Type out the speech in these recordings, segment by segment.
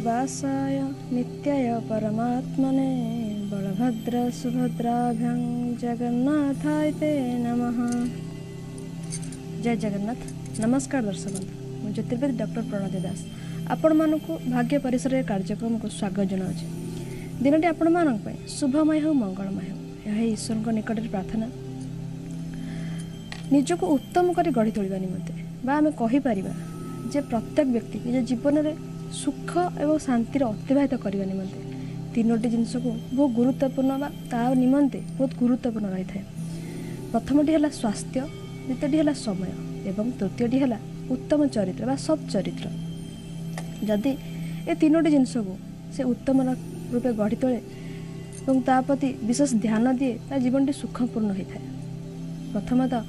ଶ୍ରୀନିବାସାୟ ନିତ୍ୟାୟ ପରମାତ୍ମନେ ବଳଭଦ୍ର ସୁଭଦ୍ରାଭ୍ୟାଂ ଜଗନ୍ନାଥାୟ ତେ ନମଃ ଜୟ ଜଗନ୍ନାଥ ନମସ୍କାର ଦର୍ଶକ ବନ୍ଧୁ ମୁଁ ଜ୍ୟୋତିର୍ବେଦ ଡକ୍ଟର ପ୍ରଣତି ଦାସ ଆପଣମାନଙ୍କୁ ଭାଗ୍ୟ ପରିସରରେ କାର୍ଯ୍ୟକ୍ରମକୁ ସ୍ୱାଗତ ଜଣାଉଛି ଦିନଟି ଆପଣମାନଙ୍କ ପାଇଁ ଶୁଭମୟ ହେଉ ମଙ୍ଗଳମୟ ହେଉ ଏହା ହିଁ ଈଶ୍ୱରଙ୍କ ନିକଟରେ ପ୍ରାର୍ଥନା ନିଜକୁ ଉତ୍ତମ କରି ଗଢ଼ି ତୋଳିବା ନିମନ୍ତେ ବା ଆମେ କହିପାରିବା ଯେ ପ୍ରତ୍ୟେକ ବ୍ୟକ୍ତି ନିଜ ଜୀବନରେ ସୁଖ ଏବଂ ଶାନ୍ତିର ଅତିବାହିତ କରିବା ନିମନ୍ତେ ତିନୋଟି ଜିନିଷକୁ ବହୁତ ଗୁରୁତ୍ୱପୂର୍ଣ୍ଣ ବା ତା ନିମନ୍ତେ ବହୁତ ଗୁରୁତ୍ୱପୂର୍ଣ୍ଣ ରହିଥାଏ। ପ୍ରଥମଟି ହେଲା ସ୍ୱାସ୍ଥ୍ୟ ଦ୍ୱିତୀୟଟି ହେଲା ସମୟ ଏବଂ ତୃତୀୟଟି ହେଲା ଉତ୍ତମ ଚରିତ୍ର ବା ସତ୍ ଚରିତ୍ର। ଯଦି ଏ ତିନୋଟି ଜିନିଷକୁ ସେ ଉତ୍ତମ ରୂପେ ଗଢ଼ି ତୋଳେ ଏବଂ ତା ପ୍ରତି ବିଶେଷ ଧ୍ୟାନ ଦିଏ ତା ଜୀବନଟି ସୁଖପୂର୍ଣ୍ଣ ହୋଇଥାଏ। ପ୍ରଥମତଃ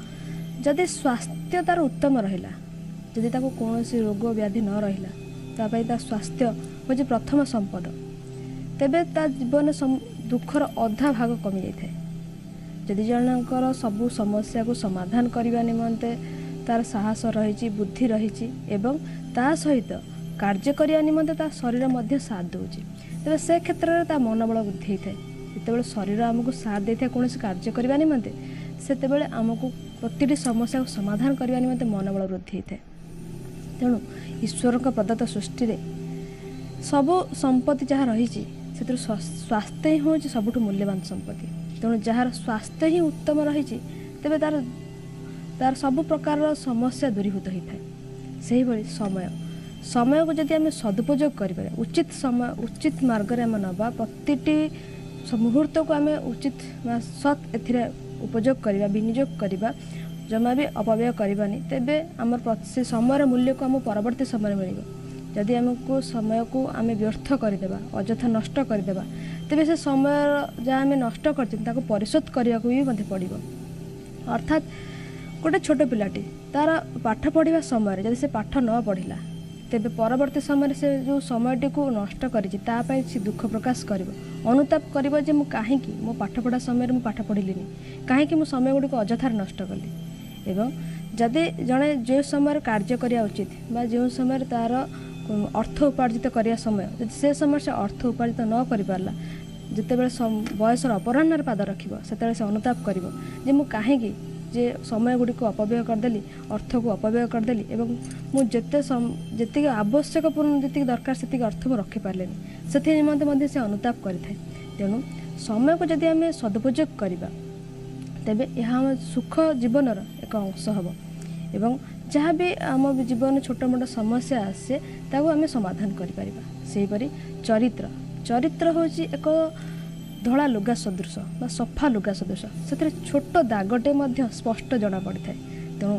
ଯଦି ସ୍ୱାସ୍ଥ୍ୟ ତା'ର ଉତ୍ତମ ରହିଲା ଯଦି ତାକୁ କୌଣସି ରୋଗ ବ୍ୟାଧି ନ ରହିଲା ତା ପାଇଁ ତା ସ୍ୱାସ୍ଥ୍ୟ ହେଉଛି ପ୍ରଥମ ସମ୍ପଦ। ତେବେ ତା ଜୀବନରେ ଦୁଃଖର ଅଧା ଭାଗ କମିଯାଇଥାଏ। ଯଦି ଜଣଙ୍କର ସବୁ ସମସ୍ୟାକୁ ସମାଧାନ କରିବା ନିମନ୍ତେ ତା'ର ସାହସ ରହିଛି ବୁଦ୍ଧି ରହିଛି ଏବଂ ତା ସହିତ କାର୍ଯ୍ୟ କରିବା ନିମନ୍ତେ ତା ଶରୀର ମଧ୍ୟ ସାଥ ଦେଉଛି ତେବେ ସେ କ୍ଷେତ୍ରରେ ତା ମନୋବଳ ବୃଦ୍ଧି ହୋଇଥାଏ। ଯେତେବେଳେ ଶରୀର ଆମକୁ ସାଥ ଦେଇଥାଏ କୌଣସି କାର୍ଯ୍ୟ କରିବା ନିମନ୍ତେ ସେତେବେଳେ ଆମକୁ ପ୍ରତିଟି ସମସ୍ୟାକୁ ସମାଧାନ କରିବା ନିମନ୍ତେ ମନୋବଳ ବୃଦ୍ଧି ହୋଇଥାଏ। ତେଣୁ ଈଶ୍ୱରଙ୍କ ପ୍ରଦତ୍ତ ସୃଷ୍ଟିରେ ସବୁ ସମ୍ପତ୍ତି ଯାହା ରହିଛି ସେଥିରୁ ସ୍ୱାସ୍ଥ୍ୟ ହିଁ ହେଉଛି ସବୁଠୁ ମୂଲ୍ୟବାନ ସମ୍ପତ୍ତି। ତେଣୁ ଯାହାର ସ୍ୱାସ୍ଥ୍ୟ ହିଁ ଉତ୍ତମ ରହିଛି ତେବେ ତା'ର ତା'ର ସବୁ ପ୍ରକାରର ସମସ୍ୟା ଦୂରୀଭୂତ ହୋଇଥାଏ। ସେହିଭଳି ସମୟ। ସମୟକୁ ଯଦି ଆମେ ସଦୁପଯୋଗ କରିପାରିବା ଉଚିତ ସମୟ ଉଚିତ ମାର୍ଗରେ ଆମେ ନେବା ପ୍ରତିଟି ମୁହୂର୍ତ୍ତକୁ ଆମେ ଉଚିତ ସତ୍ ଏଥିରେ ଉପଯୋଗ କରିବା ବିନିଯୋଗ କରିବା ଜମା ବି ଅପବ୍ୟୟ କରିବାନି। ତେବେ ଆମର ସେ ସମୟର ମୂଲ୍ୟକୁ ଆମକୁ ପରବର୍ତ୍ତୀ ସମୟରେ ମିଳିବ। ଯଦି ଆମକୁ ସମୟକୁ ଆମେ ବ୍ୟର୍ଥ କରିଦେବା ଅଯଥା ନଷ୍ଟ କରିଦେବା ତେବେ ସେ ସମୟର ଯାହା ଆମେ ନଷ୍ଟ କରିଛନ୍ତି ତାକୁ ପରିଶୋଧ କରିବାକୁ ବି ମଧ୍ୟ ପଡ଼ିବ। ଅର୍ଥାତ୍ ଗୋଟେ ଛୋଟ ପିଲାଟି ତା'ର ପାଠ ପଢ଼ିବା ସମୟରେ ଯଦି ସେ ପାଠ ନ ପଢ଼ିଲା ତେବେ ପରବର୍ତ୍ତୀ ସମୟରେ ସେ ଯେଉଁ ସମୟଟିକୁ ନଷ୍ଟ କରିଛି ତା ପାଇଁ ସେ ଦୁଃଖ ପ୍ରକାଶ କରିବ। ଅନୁତାପ କରିବ ଯେ ମୁଁ କାହିଁକି? ମୋ ପାଠ ପଢ଼ା ସମୟରେ ମୁଁ ପାଠ ପଢ଼ିଲିନି। କାହିଁକି? ମୁଁ ସମୟ ଗୁଡ଼ିକୁ ଅଯଥାରେ ନଷ୍ଟ କଲି। ଏବଂ ଯଦି ଜଣେ ଯେଉଁ ସମୟରେ କାର୍ଯ୍ୟ କରିବା ଉଚିତ ବା ଯେଉଁ ସମୟରେ ତା'ର ଅର୍ଥ ଉପାର୍ଜିତ କରିବା ସମୟ ଯଦି ସେ ସମୟରେ ସେ ଅର୍ଥ ଉପାର୍ଜିତ ନ କରିପାରିଲା ଯେତେବେଳେ ବୟସର ଅପରାହ୍ନରେ ପାଦ ରଖିବ ସେତେବେଳେ ସେ ଅନୁତାପ କରିବ ଯେ ମୁଁ କାହିଁକି ଯେ ସମୟ ଗୁଡ଼ିକୁ ଅପବ୍ୟୟ କରିଦେଲି ଅର୍ଥକୁ ଅପବ୍ୟୟ କରିଦେଲି ଏବଂ ମୁଁ ଯେତେ ଯେତିକି ଆବଶ୍ୟକ ପୂର୍ଣ୍ଣ ଯେତିକି ଦରକାର ସେତିକି ଅର୍ଥ ମୁଁ ରଖିପାରିଲିନି ସେଥି ନିମନ୍ତେ ମଧ୍ୟ ସେ ଅନୁତାପ କରିଥାଏ। ତେଣୁ ସମୟକୁ ଯଦି ଆମେ ସଦୁପଯୋଗ କରିବା ତେବେ ଏହା ଆମ ସୁଖ ଜୀବନର ଏକ ଅଂଶ ହେବ। ଏବଂ ଯାହା ବି ଆମ ଜୀବନରେ ଛୋଟ ମୋଟ ସମସ୍ୟା ଆସେ ତାକୁ ଆମେ ସମାଧାନ କରିପାରିବା। ସେହିପରି ଚରିତ୍ର। ଚରିତ୍ର ହେଉଛି ଏକ ଧଳା ଲୁଗା ସଦୃଶ ବା ସଫା ଲୁଗା ସଦୃଶ। ସେଥିରେ ଛୋଟ ଦାଗଟେ ମଧ୍ୟ ସ୍ପଷ୍ଟ ଜଣାପଡ଼ିଥାଏ। ତେଣୁ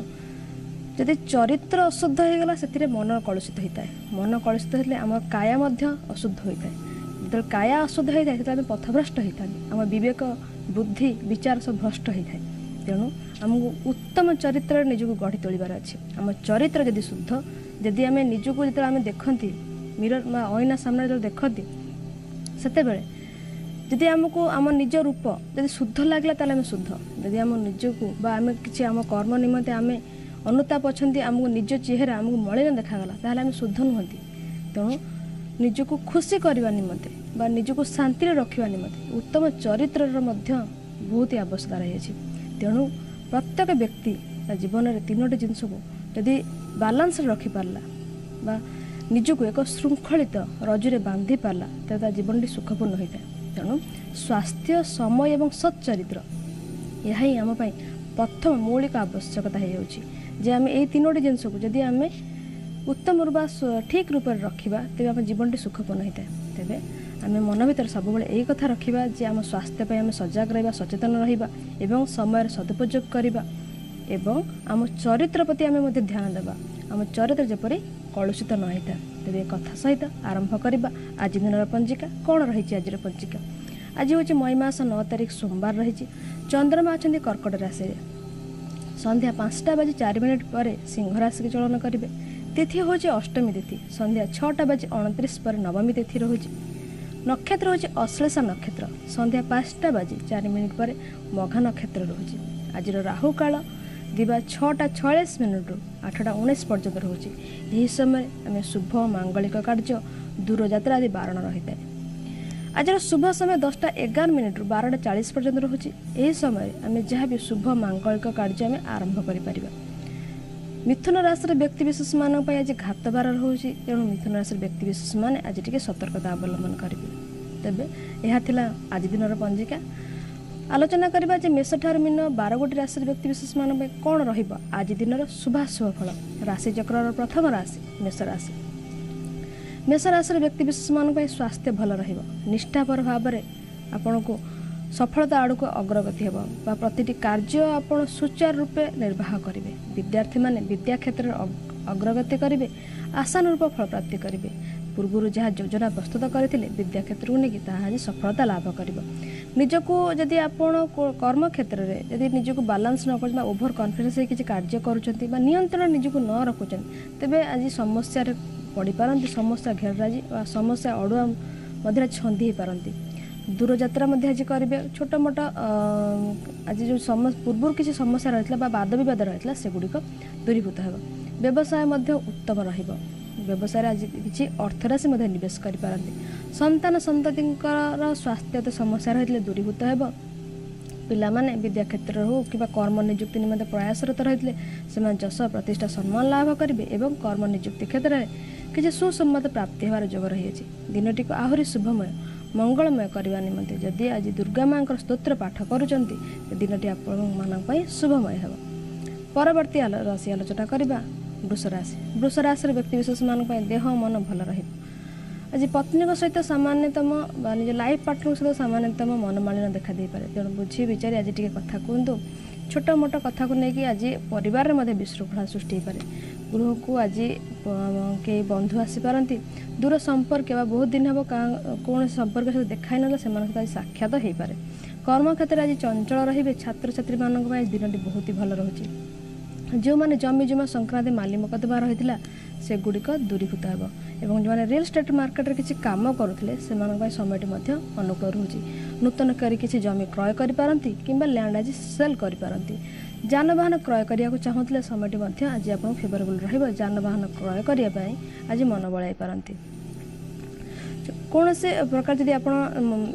ଯଦି ଚରିତ୍ର ଅଶୁଦ୍ଧ ହୋଇଗଲା ସେଥିରେ ମନ କଳୁଷିତ ହୋଇଥାଏ। ମନ କଳୁଷିତ ହେଲେ ଆମ କାୟା ମଧ୍ୟ ଅଶୁଦ୍ଧ ହୋଇଥାଏ। ଯେତେବେଳେ କାୟା ଅଶୁଦ୍ଧ ହୋଇଥାଏ ସେତେବେଳେ ଆମେ ପଥଭ୍ରଷ୍ଟ ହୋଇଥାନ୍ତି। ଆମ ବିବେକ ବୁଦ୍ଧି ବିଚାର ସବୁ ଭ୍ରଷ୍ଟ ହୋଇଥାଏ। ତେଣୁ ଆମକୁ ଉତ୍ତମ ଚରିତ୍ରରେ ନିଜକୁ ଗଢ଼ି ତୋଳିବାର ଅଛି। ଆମ ଚରିତ୍ର ଯଦି ଶୁଦ୍ଧ ଯଦି ଆମେ ନିଜକୁ ଯେତେବେଳେ ଆମେ ଦେଖନ୍ତି ମିରର ବା ଅଇନା ସାମ୍ନାରେ ଯେତେବେଳେ ଦେଖନ୍ତି ସେତେବେଳେ ଯଦି ଆମକୁ ଆମ ନିଜ ରୂପ ଯଦି ଶୁଦ୍ଧ ଲାଗିଲା ତାହେଲେ ଆମେ ଶୁଦ୍ଧ। ଯଦି ଆମ ନିଜକୁ ବା ଆମେ କିଛି ଆମ କର୍ମ ନିମନ୍ତେ ଆମେ ଅନୁତାପ ଅଛନ୍ତି ଆମକୁ ନିଜ ଚେହେରା ଆମକୁ ମଳିନ ଦେଖାଗଲା ତାହେଲେ ଆମେ ଶୁଦ୍ଧ ନୁହନ୍ତି। ତେଣୁ ନିଜକୁ ଖୁସି କରିବା ନିମନ୍ତେ ବା ନିଜକୁ ଶାନ୍ତିରେ ରଖିବା ନିମନ୍ତେ ଉତ୍ତମ ଚରିତ୍ରର ମଧ୍ୟ ବହୁତ ଆବଶ୍ୟକତା ରହିଅଛି। ତେଣୁ ପ୍ରତ୍ୟେକ ବ୍ୟକ୍ତି ତା ଜୀବନରେ ତିନୋଟି ଜିନିଷକୁ ଯଦି ବାଲାନ୍ସରେ ରଖିପାରିଲା ବା ନିଜକୁ ଏକ ଶୃଙ୍ଖଳିତ ରଜୁରେ ବାନ୍ଧି ପାରିଲା ତେବେ ତା ଜୀବନଟି ସୁଖପୂର୍ଣ୍ଣ ହୋଇଥାଏ। ତେଣୁ ସ୍ୱାସ୍ଥ୍ୟ ସମୟ ଏବଂ ସତ୍ ଚରିତ୍ର ଏହା ହିଁ ଆମ ପାଇଁ ପ୍ରଥମ ମୌଳିକ ଆବଶ୍ୟକତା ହୋଇଯାଉଛି। ଯେ ଆମେ ଏଇ ତିନୋଟି ଜିନିଷକୁ ଯଦି ଆମେ ଉତ୍ତମ ବା ଠିକ୍ ରୂପରେ ରଖିବା ତେବେ ଆମ ଜୀବନଟି ସୁଖପୂର୍ଣ୍ଣ ହୋଇଥାଏ। ତେବେ ଆମେ ମନ ଭିତରେ ସବୁବେଳେ ଏଇ କଥା ରଖିବା ଯେ ଆମ ସ୍ୱାସ୍ଥ୍ୟ ପାଇଁ ଆମେ ସଜାଗ ରହିବା ସଚେତନ ରହିବା ଏବଂ ସମୟର ସଦୁପଯୋଗ କରିବା ଏବଂ ଆମ ଚରିତ୍ର ପ୍ରତି ଆମେ ମଧ୍ୟ ଧ୍ୟାନ ଦେବା। ଆମ ଚରିତ୍ର ଯେପରି କଳୁଷିତ ନ ହୋଇଥାଏ ତେବେ ଏ କଥା ସହିତ ଆରମ୍ଭ କରିବା। ଆଜି ଦିନର ପଞ୍ଜିକା କ'ଣ ରହିଛି ଆଜିର ପଞ୍ଜିକା? ଆଜି ହେଉଛି ମଇ ମାସ ନଅ ତାରିଖ ସୋମବାର ରହିଛି। ଚନ୍ଦ୍ରମା ଅଛନ୍ତି କର୍କଟ ରାଶିରେ। ସନ୍ଧ୍ୟା ପାଞ୍ଚଟା ବାଜି ଚାରି ମିନିଟ୍ ପରେ ସିଂହ ରାଶିକି ଚଳନ କରିବେ। ତିଥି ହେଉଛି ଅଷ୍ଟମୀ ତିଥି। ସନ୍ଧ୍ୟା ଛଅଟା ବାଜି ଅଣତିରିଶ ପରେ ନବମୀ ତିଥି ରହୁଛି। ନକ୍ଷତ୍ର ହେଉଛି ଅଶ୍ଳେଷା ନକ୍ଷତ୍ର। ସନ୍ଧ୍ୟା ପାଞ୍ଚଟା ବାଜି ଚାରି ମିନିଟ୍ ପରେ ମଘା ନକ୍ଷତ୍ର ରହୁଛି। ଆଜିର ରାହୁ କାଳ ଦିବା ଛଅଟା ଛୟାଳିଶ ମିନିଟ୍ରୁ ଆଠଟା ଉଣେଇଶ ପର୍ଯ୍ୟନ୍ତ ରହୁଛି। ଏହି ସମୟରେ ଆମେ ଶୁଭ ମାଙ୍ଗଳିକ କାର୍ଯ୍ୟ ଦୂରଯାତ୍ରା ଆଦି ବାରଣ ରହିଥାଏ। ଆଜିର ଶୁଭ ସମୟ ଦଶଟା ଏଗାର ମିନିଟ୍ରୁ ବାରଟା ଚାଳିଶ ପର୍ଯ୍ୟନ୍ତ ରହୁଛି। ଏହି ସମୟରେ ଆମେ ଯାହା ବି ଶୁଭ ମାଙ୍ଗଳିକ କାର୍ଯ୍ୟ ଆମେ ଆରମ୍ଭ କରିପାରିବା। ମିଥୁନ ରାଶିର ବ୍ୟକ୍ତିବିଶେଷମାନଙ୍କ ପାଇଁ ଆଜି ଘାତବାର ରହୁଛି। ତେଣୁ ମିଥୁନ ରାଶିର ବ୍ୟକ୍ତିବିଶେଷମାନେ ଆଜି ଟିକେ ସତର୍କତା ଅବଲମ୍ବନ କରିବେ। ତେବେ ଏହା ଥିଲା ଆଜି ଦିନର ପଞ୍ଜିକା। ଆଲୋଚନା କରିବା ଯେ ମେଷଠାରୁ ମିନ ବାର ଗୋଟି ରାଶିର ବ୍ୟକ୍ତିବିଶେଷମାନଙ୍କ ପାଇଁ କ'ଣ ରହିବ ଆଜି ଦିନର ଶୁଭାଶୁଭ ଫଳ? ରାଶିଚକ୍ରର ପ୍ରଥମ ରାଶି ମେଷ ରାଶି ମେଷ ରାଶିର ବ୍ୟକ୍ତିବିଶେଷମାନଙ୍କ ପାଇଁ ସ୍ୱାସ୍ଥ୍ୟ ଭଲ ରହିବ। ନିଷ୍ଠାପର ଭାବରେ ଆପଣଙ୍କୁ ସଫଳତା ଆଡ଼କୁ ଅଗ୍ରଗତି ହେବ ବା ପ୍ରତିଟି କାର୍ଯ୍ୟ ଆପଣ ସୁଚାରୁ ରୂପେ ନିର୍ବାହ କରିବେ। ବିଦ୍ୟାର୍ଥୀମାନେ ବିଦ୍ୟା କ୍ଷେତ୍ରରେ ଅଗ- ଅଗ୍ରଗତି କରିବେ ଆଶାନୁରୂପ ଫଳପ୍ରାପ୍ତି କରିବେ। ପୂର୍ବରୁ ଯାହା ଯୋଜନା ପ୍ରସ୍ତୁତ କରିଥିଲେ ବିଦ୍ୟା କ୍ଷେତ୍ରକୁ ନେଇକି ତାହା ଆଜି ସଫଳତା ଲାଭ କରିବ। ନିଜକୁ ଯଦି ଆପଣ କୋ- କର୍ମ କ୍ଷେତ୍ରରେ ଯଦି ନିଜକୁ ବାଲାନ୍ସ ନ କରୁଛନ୍ତି ବା ଓଭର କନଫିଡେନ୍ସ ହେଇ କିଛି କାର୍ଯ୍ୟ କରୁଛନ୍ତି ବା ନିୟନ୍ତ୍ରଣ ନିଜକୁ ନ ରଖୁଛନ୍ତି ତେବେ ଆଜି ସମସ୍ୟାରେ ପଡ଼ିପାରନ୍ତି ସମସ୍ୟା ଘେରାଜି ବା ସମସ୍ୟା ଅଡ଼ୁଆ ମଧ୍ୟରେ ଛନ୍ଦି ହେଇପାରନ୍ତି। ଦୂରଯାତ୍ରା ମଧ୍ୟ ଆଜି କରିବେ। ଛୋଟ ମୋଟ ଅ, ଆଜି ଯେଉଁ ସମ ପୂର୍ବରୁ କିଛି ସମସ୍ୟା ରହିଥିଲା ବା ବାଦବିବାଦ ରହିଥିଲା ସେଗୁଡ଼ିକ ଦୂରୀଭୂତ ହେବ। ବ୍ୟବସାୟ ମଧ୍ୟ ଉତ୍ତମ ରହିବ। ବ୍ୟବସାୟରେ ଆଜି କିଛି ଅର୍ଥରାଶି ମଧ୍ୟ ନିବେଶ କରିପାରନ୍ତି। ସନ୍ତାନ ସନ୍ତତିଙ୍କର ସ୍ୱାସ୍ଥ୍ୟଗତ ସମସ୍ୟା ରହିଥିଲେ ଦୂରୀଭୂତ ହେବ। ପିଲାମାନେ ବିଦ୍ୟା କ୍ଷେତ୍ରରେ ହେଉ କିମ୍ବା କର୍ମ ନିଯୁକ୍ତି ନିମନ୍ତେ ପ୍ରୟାସରତ ରହିଥିଲେ ସେମାନେ ଯଶ ପ୍ରତିଷ୍ଠା ସମ୍ମାନ ଲାଭ କରିବେ ଏବଂ କର୍ମ ନିଯୁକ୍ତି କ୍ଷେତ୍ରରେ କିଛି ସୁସମ୍ମତ ପ୍ରାପ୍ତି ହେବାର ଯୋଗ ରହିଅଛି। ଦିନଟିକୁ ଆହୁରି ଶୁଭମୟ ମଙ୍ଗଳମୟ କରିବା ନିମନ୍ତେ ଯଦି ଆଜି ଦୁର୍ଗା ମାଙ୍କର ସ୍ତୋତ୍ର ପାଠ କରୁଛନ୍ତି ଦିନଟି ଆପଣମାନଙ୍କ ପାଇଁ ଶୁଭମୟ ହେବ। ପରବର୍ତ୍ତୀ ରାଶି ଆଲୋଚନା କରିବା ବୃଷ ରାଶି। ବୃଷ ରାଶିର ବ୍ୟକ୍ତିବିଶେଷମାନଙ୍କ ପାଇଁ ଦେହ ମନ ଭଲ ରହିବ। ଆଜି ପତ୍ନୀଙ୍କ ସହିତ ସାମାନ୍ୟତମ ବା ନିଜ ଲାଇଫ୍ ପାର୍ଟନରଙ୍କ ସହିତ ସାମାନ୍ୟତମ ମନମାଳିନ ଦେଖାଦେଇପାରେ ତେଣୁ ବୁଝି ବିଚାରି ଆଜି ଟିକେ କଥା କୁହନ୍ତୁ। ଛୋଟ ମୋଟ କଥାକୁ ନେଇକି ଆଜି ପରିବାରରେ ମଧ୍ୟ ବିଶୃଙ୍ଖଳା ସୃଷ୍ଟି ହୋଇପାରେ। ଗୃହକୁ ଆଜି କେହି ବନ୍ଧୁ ଆସିପାରନ୍ତି। ଦୂର ସମ୍ପର୍କ ବା ବହୁତ ଦିନ ହେବ କୌଣସି ସମ୍ପର୍କ ସହିତ ଦେଖା ହେଇନଥିଲା ସେମାନଙ୍କ ସହିତ ଆଜି ସାକ୍ଷାତ ହୋଇପାରେ। କର୍ମକ୍ଷେତ୍ରରେ ଆଜି ଚଞ୍ଚଳ ରହିବେ। ଛାତ୍ରଛାତ୍ରୀମାନଙ୍କ ପାଇଁ ଦିନଟି ବହୁତ ହି ଭଲ ରହୁଛି। ଯେଉଁମାନେ ଜମି ଜମା ସଂକ୍ରାନ୍ତି ମାଲି ମକଦ୍ଦମା ରହିଥିଲା ସେଗୁଡ଼ିକ ଦୂରୀଭୂତ ହେବ। ଏବଂ ଯେଉଁମାନେ ରିଅଲ୍ ଷ୍ଟେଟ୍ ମାର୍କେଟରେ କିଛି କାମ କରୁଥିଲେ ସେମାନଙ୍କ ପାଇଁ ସମୟଟି ମଧ୍ୟ ଅନୁକୂଳ ରହୁଛି। ନୂତନ କରି କିଛି ଜମି କ୍ରୟ କରିପାରନ୍ତି କିମ୍ବା ଲ୍ୟାଣ୍ଡ ଆଜି ସେଲ୍ କରିପାରନ୍ତି। ଯାନବାହନ କ୍ରୟ କରିବାକୁ ଚାହୁଁଥିଲେ ସମୟଟି ମଧ୍ୟ ଆଜି ଆପଣଙ୍କୁ ଫେଭରେବୁଲ୍ ରହିବ। ଯାନବାହନ କ୍ରୟ କରିବା ପାଇଁ ଆଜି ମନ ବଳାଇ ପାରନ୍ତି। କୌଣସି ପ୍ରକାର ଯଦି ଆପଣ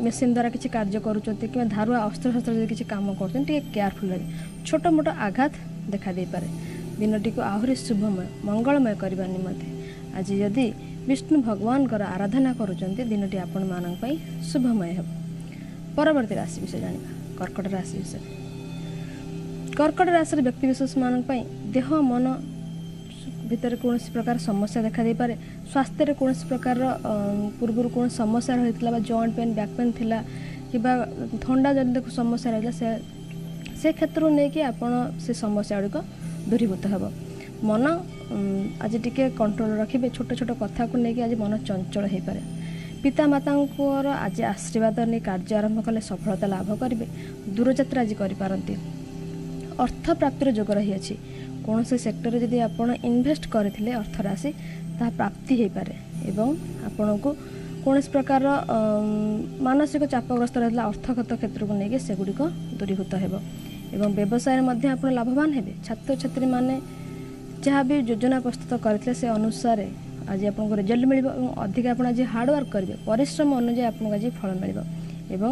ମେସିନ୍ ଦ୍ୱାରା କିଛି କାର୍ଯ୍ୟ କରୁଛନ୍ତି କିମ୍ବା ଧାରୁଆ ଅସ୍ତ୍ରଶସ୍ତ୍ର ଯଦି କିଛି କାମ କରୁଛନ୍ତି ଟିକେ କେୟାରଫୁଲ୍ ଛୋଟ ମୋଟ ଆଘାତ ଦେଖାଦେଇପାରେ। ଦିନଟିକୁ ଆହୁରି ଶୁଭମୟ ମଙ୍ଗଳମୟ କରିବା ନିମନ୍ତେ। ଆଜି ଯଦି ବିଷ୍ଣୁ ଭଗବାନଙ୍କର ଆରାଧନା କରୁଛନ୍ତି ଦିନଟି ଆପଣମାନଙ୍କ ପାଇଁ ଶୁଭମୟ ହେବ। ପରବର୍ତ୍ତୀ ରାଶି ବିଷୟ ଜାଣିବା। କର୍କଟ ରାଶି ବିଷୟରେ କର୍କଟ ରାଶିର ବ୍ୟକ୍ତିବିଶେଷମାନଙ୍କ ପାଇଁ ଦେହ ମନ ଭିତରେ କୌଣସି ପ୍ରକାର ସମସ୍ୟା ଦେଖାଦେଇପାରେ। ସ୍ୱାସ୍ଥ୍ୟରେ କୌଣସି ପ୍ରକାରର ପୂର୍ବରୁ କୌଣସି ସମସ୍ୟା ରହିଥିଲା ବା ଜଏଣ୍ଟ ପେନ୍ ବ୍ୟାକ୍ ପେନ୍ ଥିଲା କିମ୍ବା ଥଣ୍ଡା ଜନିତ ସମସ୍ୟା ରହିଥିଲା ସେ ସେ କ୍ଷେତ୍ରକୁ ନେଇକି ଆପଣ ସେ ସମସ୍ୟା ଗୁଡ଼ିକ ଦୂରୀଭୂତ ହେବ। ମନ ଆଜି ଟିକେ କଣ୍ଟ୍ରୋଲ ରଖିବେ ଛୋଟ ଛୋଟ କଥାକୁ ନେଇକି ଆଜି ମନ ଚଞ୍ଚଳ ହୋଇପାରେ। ପିତାମାତାଙ୍କର ଆଜି ଆଶୀର୍ବାଦ ନେଇ କାର୍ଯ୍ୟ ଆରମ୍ଭ କଲେ ସଫଳତା ଲାଭ କରିବେ ଦୂରଯାତ୍ରା ଆଜି କରିପାରନ୍ତି। ଅର୍ଥ ପ୍ରାପ୍ତିର ଯୋଗ ରହିଅଛି। କୌଣସି ସେକ୍ଟରରେ ଯଦି ଆପଣ ଇନଭେଷ୍ଟ କରିଥିଲେ ଅର୍ଥ ରାଶି ତାହା ପ୍ରାପ୍ତି ହୋଇପାରେ ଏବଂ ଆପଣଙ୍କୁ କୌଣସି ପ୍ରକାରର ଅମ୍, ମାନସିକ ଚାପଗ୍ରସ୍ତ ରହିଥିଲା ଅର୍ଥଗତ କ୍ଷେତ୍ରକୁ ନେଇକି ସେଗୁଡ଼ିକ ଦୂରୀଭୂତ ହେବ। ଏବଂ ବ୍ୟବସାୟରେ ମଧ୍ୟ ଆପଣ ଲାଭବାନ ହେବେ। ଛାତ୍ରଛାତ୍ରୀମାନେ ଯାହା ବି ଯୋଜନା ପ୍ରସ୍ତୁତ କରିଥିଲେ ସେ ଅନୁସାରେ ଆଜି ଆପଣଙ୍କୁ ରେଜଲ୍ଟ ମିଳିବ ଏବଂ ଅଧିକ ଆପଣ ଆଜି ହାର୍ଡ଼ୱାର୍କ କରିବେ। ପରିଶ୍ରମ ଅନୁଯାୟୀ ଆପଣଙ୍କୁ ଆଜି ଫଳ ମିଳିବ। ଏବଂ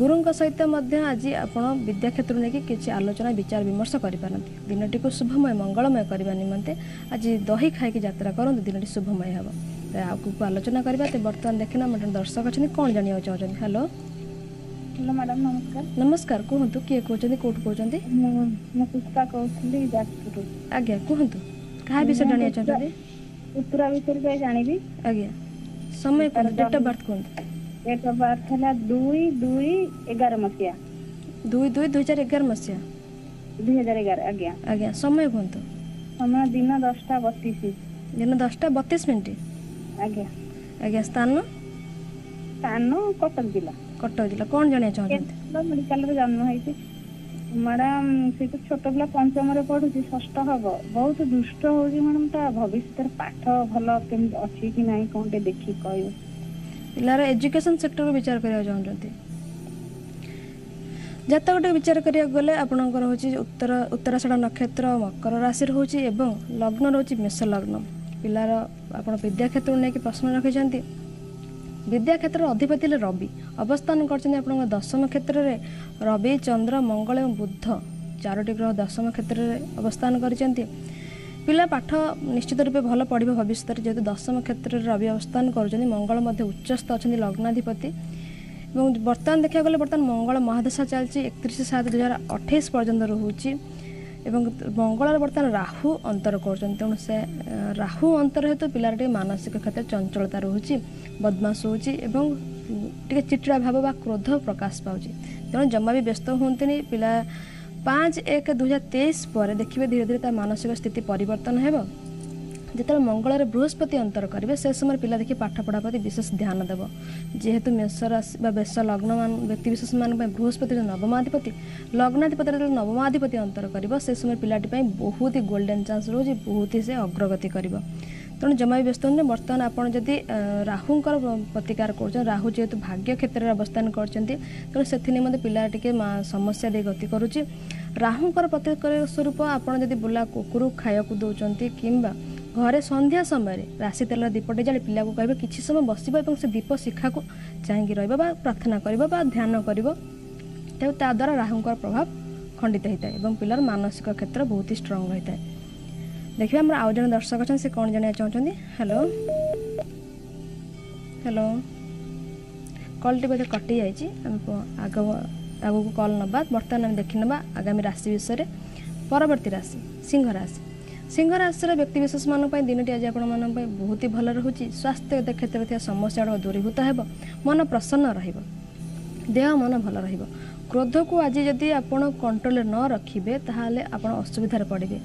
ଗୁରୁଙ୍କ ସହିତ ମଧ୍ୟ ଆଜି ଆପଣ ବିଦ୍ୟା କ୍ଷେତ୍ରକୁ ନେଇକି କିଛି ଆଲୋଚନା ବିଚାର ବିମର୍ଶ କରିପାରନ୍ତି। ଦିନଟିକୁ ଶୁଭମୟ ମଙ୍ଗଳମୟ କରିବା ନିମନ୍ତେ ଆଜି ଦହି ଖାଇକି ଯାତ୍ରା କରନ୍ତୁ। ଦିନଟି ଶୁଭମୟ ହେବ। ତ ଆଗକୁ ଆଲୋଚନା କରିବା ତ ବର୍ତ୍ତମାନ ଦେଖିନା ମୋର ଜଣେ ଦର୍ଶକ ଅଛନ୍ତି କ'ଣ ଜାଣିବାକୁ ଚାହୁଁଛନ୍ତି? ହ୍ୟାଲୋ ହ୍ୟାଲୋ ମ୍ୟାଡ଼ାମ୍ ନମସ୍କାର। ନମସ୍କାର କୁହନ୍ତୁ କିଏ କହୁଛନ୍ତି କେଉଁଠୁ କହୁଛନ୍ତି? ମୁଁ ମୁଁ ପୁଷ୍ପା କହୁଥିଲି ଯାଜପୁରରୁ। ଆଜ୍ଞା କୁହନ୍ତୁ କାହା ବିଷୟରେ ଜାଣିବାକୁ ଚାହୁଁଛନ୍ତି? ଉତ୍ତରା ବିଷୟରେ ଯାଇ ଜାଣିବି। ଆଜ୍ଞା ସମୟ କୁହନ୍ତୁ ଡେଟ୍ ଅଫ୍ ବାର୍ଥ କୁହନ୍ତୁ। ଡେଟ୍ ଅଫ୍ ବାର୍ଥ ହେଲା ଦୁଇ ଦୁଇ ଏଗାର ମସିହା। ଦୁଇ ଦୁଇ ଦୁଇ ହଜାର ଏଗାର ମସିହା। ଦୁଇ ହଜାର ଏଗାର ଆଜ୍ଞା। ଆଜ୍ଞା ସମୟ କୁହନ୍ତୁ। ସମୟ ଦିନ ଦଶଟା ବତିଶ। ଦିନ ଦଶଟା ବତିଶ ମିନିଟ୍। ଆଜ୍ଞା। ଆଜ୍ଞା ସ୍ଥାନ? ସ୍ଥାନ କଟକ ଜିଲ୍ଲା। କଟକ ଜିଲ୍ଲା। କ'ଣ ଜାଣିବାକୁ ଚାହୁଁଛନ୍ତି ମେଡିକାଲରେ ଜନ୍ମ ହେଇଛି ମ୍ୟାଡ଼ାମ୍ ସେ ତ ଛୋଟ ପିଲା ପଞ୍ଚମରେ ପଢୁଛି ଷଷ୍ଠ ହବ। ବହୁତ ଦୁଷ୍ଟ ହଉଛି ମ୍ୟାଡ଼ାମ୍ ତା ଭବିଷ୍ୟତରେ ପାଠ ଭଲ କେମିତି ଅଛି କି ନାହିଁ କ'ଣ ଟିକେ ଦେଖିକି କହିବେ। ପିଲାର ଏଜୁକେସନ୍ ସେକ୍ଟରକୁ ବିଚାର କରିବାକୁ ଚାହୁଁଛନ୍ତି ଜାତକଟି ବିଚାର କରିବାକୁ ଗଲେ ଆପଣଙ୍କର ହେଉଛି ଉତ୍ତର ଉତ୍ତରାଷାଢ଼ ନକ୍ଷତ୍ର ମକର ରାଶି ରହୁଛି ଏବଂ ଲଗ୍ନ ରହୁଛି ମେଷ ଲଗ୍ନ। ପିଲାର ଆପଣ ବିଦ୍ୟା କ୍ଷେତ୍ରକୁ ନେଇକି ପ୍ରଶ୍ନ ରଖିଛନ୍ତି। ବିଦ୍ୟା କ୍ଷେତ୍ରର ଅଧିପତି ହେଲେ ରବି। ଅବସ୍ଥାନ କରିଛନ୍ତି ଆପଣଙ୍କ ଦଶମ କ୍ଷେତ୍ରରେ ରବି ଚନ୍ଦ୍ର ମଙ୍ଗଳ ଏବଂ ବୁଧ ଚାରୋଟି ଗ୍ରହ ଦଶମ କ୍ଷେତ୍ରରେ ଅବସ୍ଥାନ କରିଛନ୍ତି। ପିଲା ପାଠ ନିଶ୍ଚିତ ରୂପେ ଭଲ ପଢ଼ିବ ଭବିଷ୍ୟତରେ ଯେହେତୁ ଦଶମ କ୍ଷେତ୍ରରେ ରବି ଅବସ୍ଥାନ କରୁଛନ୍ତି। ମଙ୍ଗଳ ମଧ୍ୟ ଉଚ୍ଚସ୍ଥ ଅଛନ୍ତି ଲଗ୍ନାଧିପତି। ଏବଂ ବର୍ତ୍ତମାନ ଦେଖିବାକୁ ଗଲେ ବର୍ତ୍ତମାନ ମଙ୍ଗଳ ମହାଦଶା ଚାଲିଛି। ଏକତିରିଶ ସାତ ଦୁଇ ହଜାର ଅଠେଇଶ ପର୍ଯ୍ୟନ୍ତ ରହୁଛି। ଏବଂ ମଙ୍ଗଳରେ ବର୍ତ୍ତମାନ ରାହୁ ଅନ୍ତର କରୁଛନ୍ତି ତେଣୁ ସେ ଅ, ରାହୁ ଅନ୍ତର ହେତୁ ପିଲାର ଟିକେ ମାନସିକ କ୍ଷେତ୍ରରେ ଚଞ୍ଚଳତା ରହୁଛି ବଦମାସ ହେଉଛି ଏବଂ ଉଁ, ଟିକେ ଚିଡ଼ିଚିଡ଼ା ଭାବ ବା କ୍ରୋଧ ପ୍ରକାଶ ପାଉଛି। ତେଣୁ ଜମା ବି ବ୍ୟସ୍ତ ହୁଅନ୍ତିନି ପିଲା ପାଞ୍ଚ ଏକ ଦୁଇହଜାର ତେଇଶ ପରେ ଦେଖିବେ ଧୀରେ ଧୀରେ ତା ମାନସିକ ସ୍ଥିତି ପରିବର୍ତ୍ତନ ହେବ। ଯେତେବେଳେ ମଙ୍ଗଳରେ ବୃହସ୍ପତି ଅନ୍ତର କରିବେ ସେ ସମୟରେ ପିଲା ଦେଖି ପାଠ ପଢ଼ା ପ୍ରତି ବିଶେଷ ଧ୍ୟାନ ଦେବ ଯେହେତୁ ମେଷ ରାଶି ବା ବେଶ ଲଗ୍ନ ମାନ ବ୍ୟକ୍ତିବିଶେଷମାନଙ୍କ ପାଇଁ ବୃହସ୍ପତି ଯେଉଁ ନବମାଧିପତି ଲଗ୍ନାଧିପତି ଯେତେବେଳେ ନବମାଧିପତି ଅନ୍ତର କରିବ ସେ ସମୟରେ ପିଲାଟି ପାଇଁ ବହୁତ ହି ଗୋଲ୍ଡେନ୍ ଚାନ୍ସ ରହୁଛି ବହୁତ ହି ସେ ଅଗ୍ରଗତି କରିବ। ତେଣୁ ଜମା ବି ବ୍ୟସ୍ତ ହୁଅନ୍ତୁ ବର୍ତ୍ତମାନ ଆପଣ ଯଦି ଅ, ରାହୁଙ୍କର ପ୍ରତିକାର କରୁଛନ୍ତି ରାହୁ ଯେହେତୁ ଭାଗ୍ୟ କ୍ଷେତ୍ରରେ ଅବସ୍ଥାନ କରିଛନ୍ତି ତେଣୁ ସେଥି ନିମନ୍ତେ ପିଲା ଟିକେ ମା- ସମସ୍ୟା ଦେଇ ଗତି କରୁଛି। ରାହୁଙ୍କର ପ୍ରତିକାର ସ୍ୱରୂପ ଆପଣ ଯଦି ବୁଲା କୁକୁର ଖାଇବାକୁ ଦେଉଛନ୍ତି କିମ୍ବା ଘରେ ସନ୍ଧ୍ୟା ସମୟରେ ରାଶି ତେଲର ଦୀପଟେ ଜାଳି ପିଲାକୁ କହିବେ କିଛି ସମୟ ବସିବ ଏବଂ ସେ ଦୀପ ଶିଖାକୁ ଚାହିଁକି ରହିବ ବା ପ୍ରାର୍ଥନା କରିବ ବା ଧ୍ୟାନ କରିବ। ତେଣୁ ତା ଦ୍ୱାରା ରାହୁଙ୍କର ପ୍ରଭାବ ଖଣ୍ଡିତ ହୋଇଥାଏ ଏବଂ ପିଲାର ମାନସିକ କ୍ଷେତ୍ର ବହୁତ ହି ଷ୍ଟ୍ରଙ୍ଗ ରହିଥାଏ। ଦେଖିବା ଆମର ଆଉ ଜଣେ ଦର୍ଶକ ଅଛନ୍ତି ସେ କ'ଣ ଜାଣିବାକୁ ଚାହୁଁଛନ୍ତି? ହ୍ୟାଲୋ ହ୍ୟାଲୋ କଲ୍ଟି ବୋଧେ କଟିଯାଇଛି ଆମେ ଆଗ ଆଗକୁ କଲ୍ ନେବା ବର୍ତ୍ତମାନ ଆମେ ଦେଖିନେବା ଆଗାମୀ ରାଶି ବିଷୟରେ। ପରବର୍ତ୍ତୀ ରାଶି ସିଂହ ରାଶି। ସିଂହ ରାଶିର ବ୍ୟକ୍ତିବିଶେଷମାନଙ୍କ ପାଇଁ ଦିନଟି ଆଜି ଆପଣମାନଙ୍କ ପାଇଁ ବହୁତ ହି ଭଲ ରହୁଛି। ସ୍ୱାସ୍ଥ୍ୟଗତ କ୍ଷେତ୍ରରେ ଥିବା ସମସ୍ୟା ଗୁଡ଼ିକ ଦୂରୀଭୂତ ହେବ। ମନ ପ୍ରସନ୍ନ ରହିବ। ଦେହ ମନ ଭଲ ରହିବ। କ୍ରୋଧକୁ ଆଜି ଯଦି ଆପଣ କଣ୍ଟ୍ରୋଲରେ ନ ରଖିବେ ତାହେଲେ ଆପଣ ଅସୁବିଧାରେ ପଡ଼ିବେ।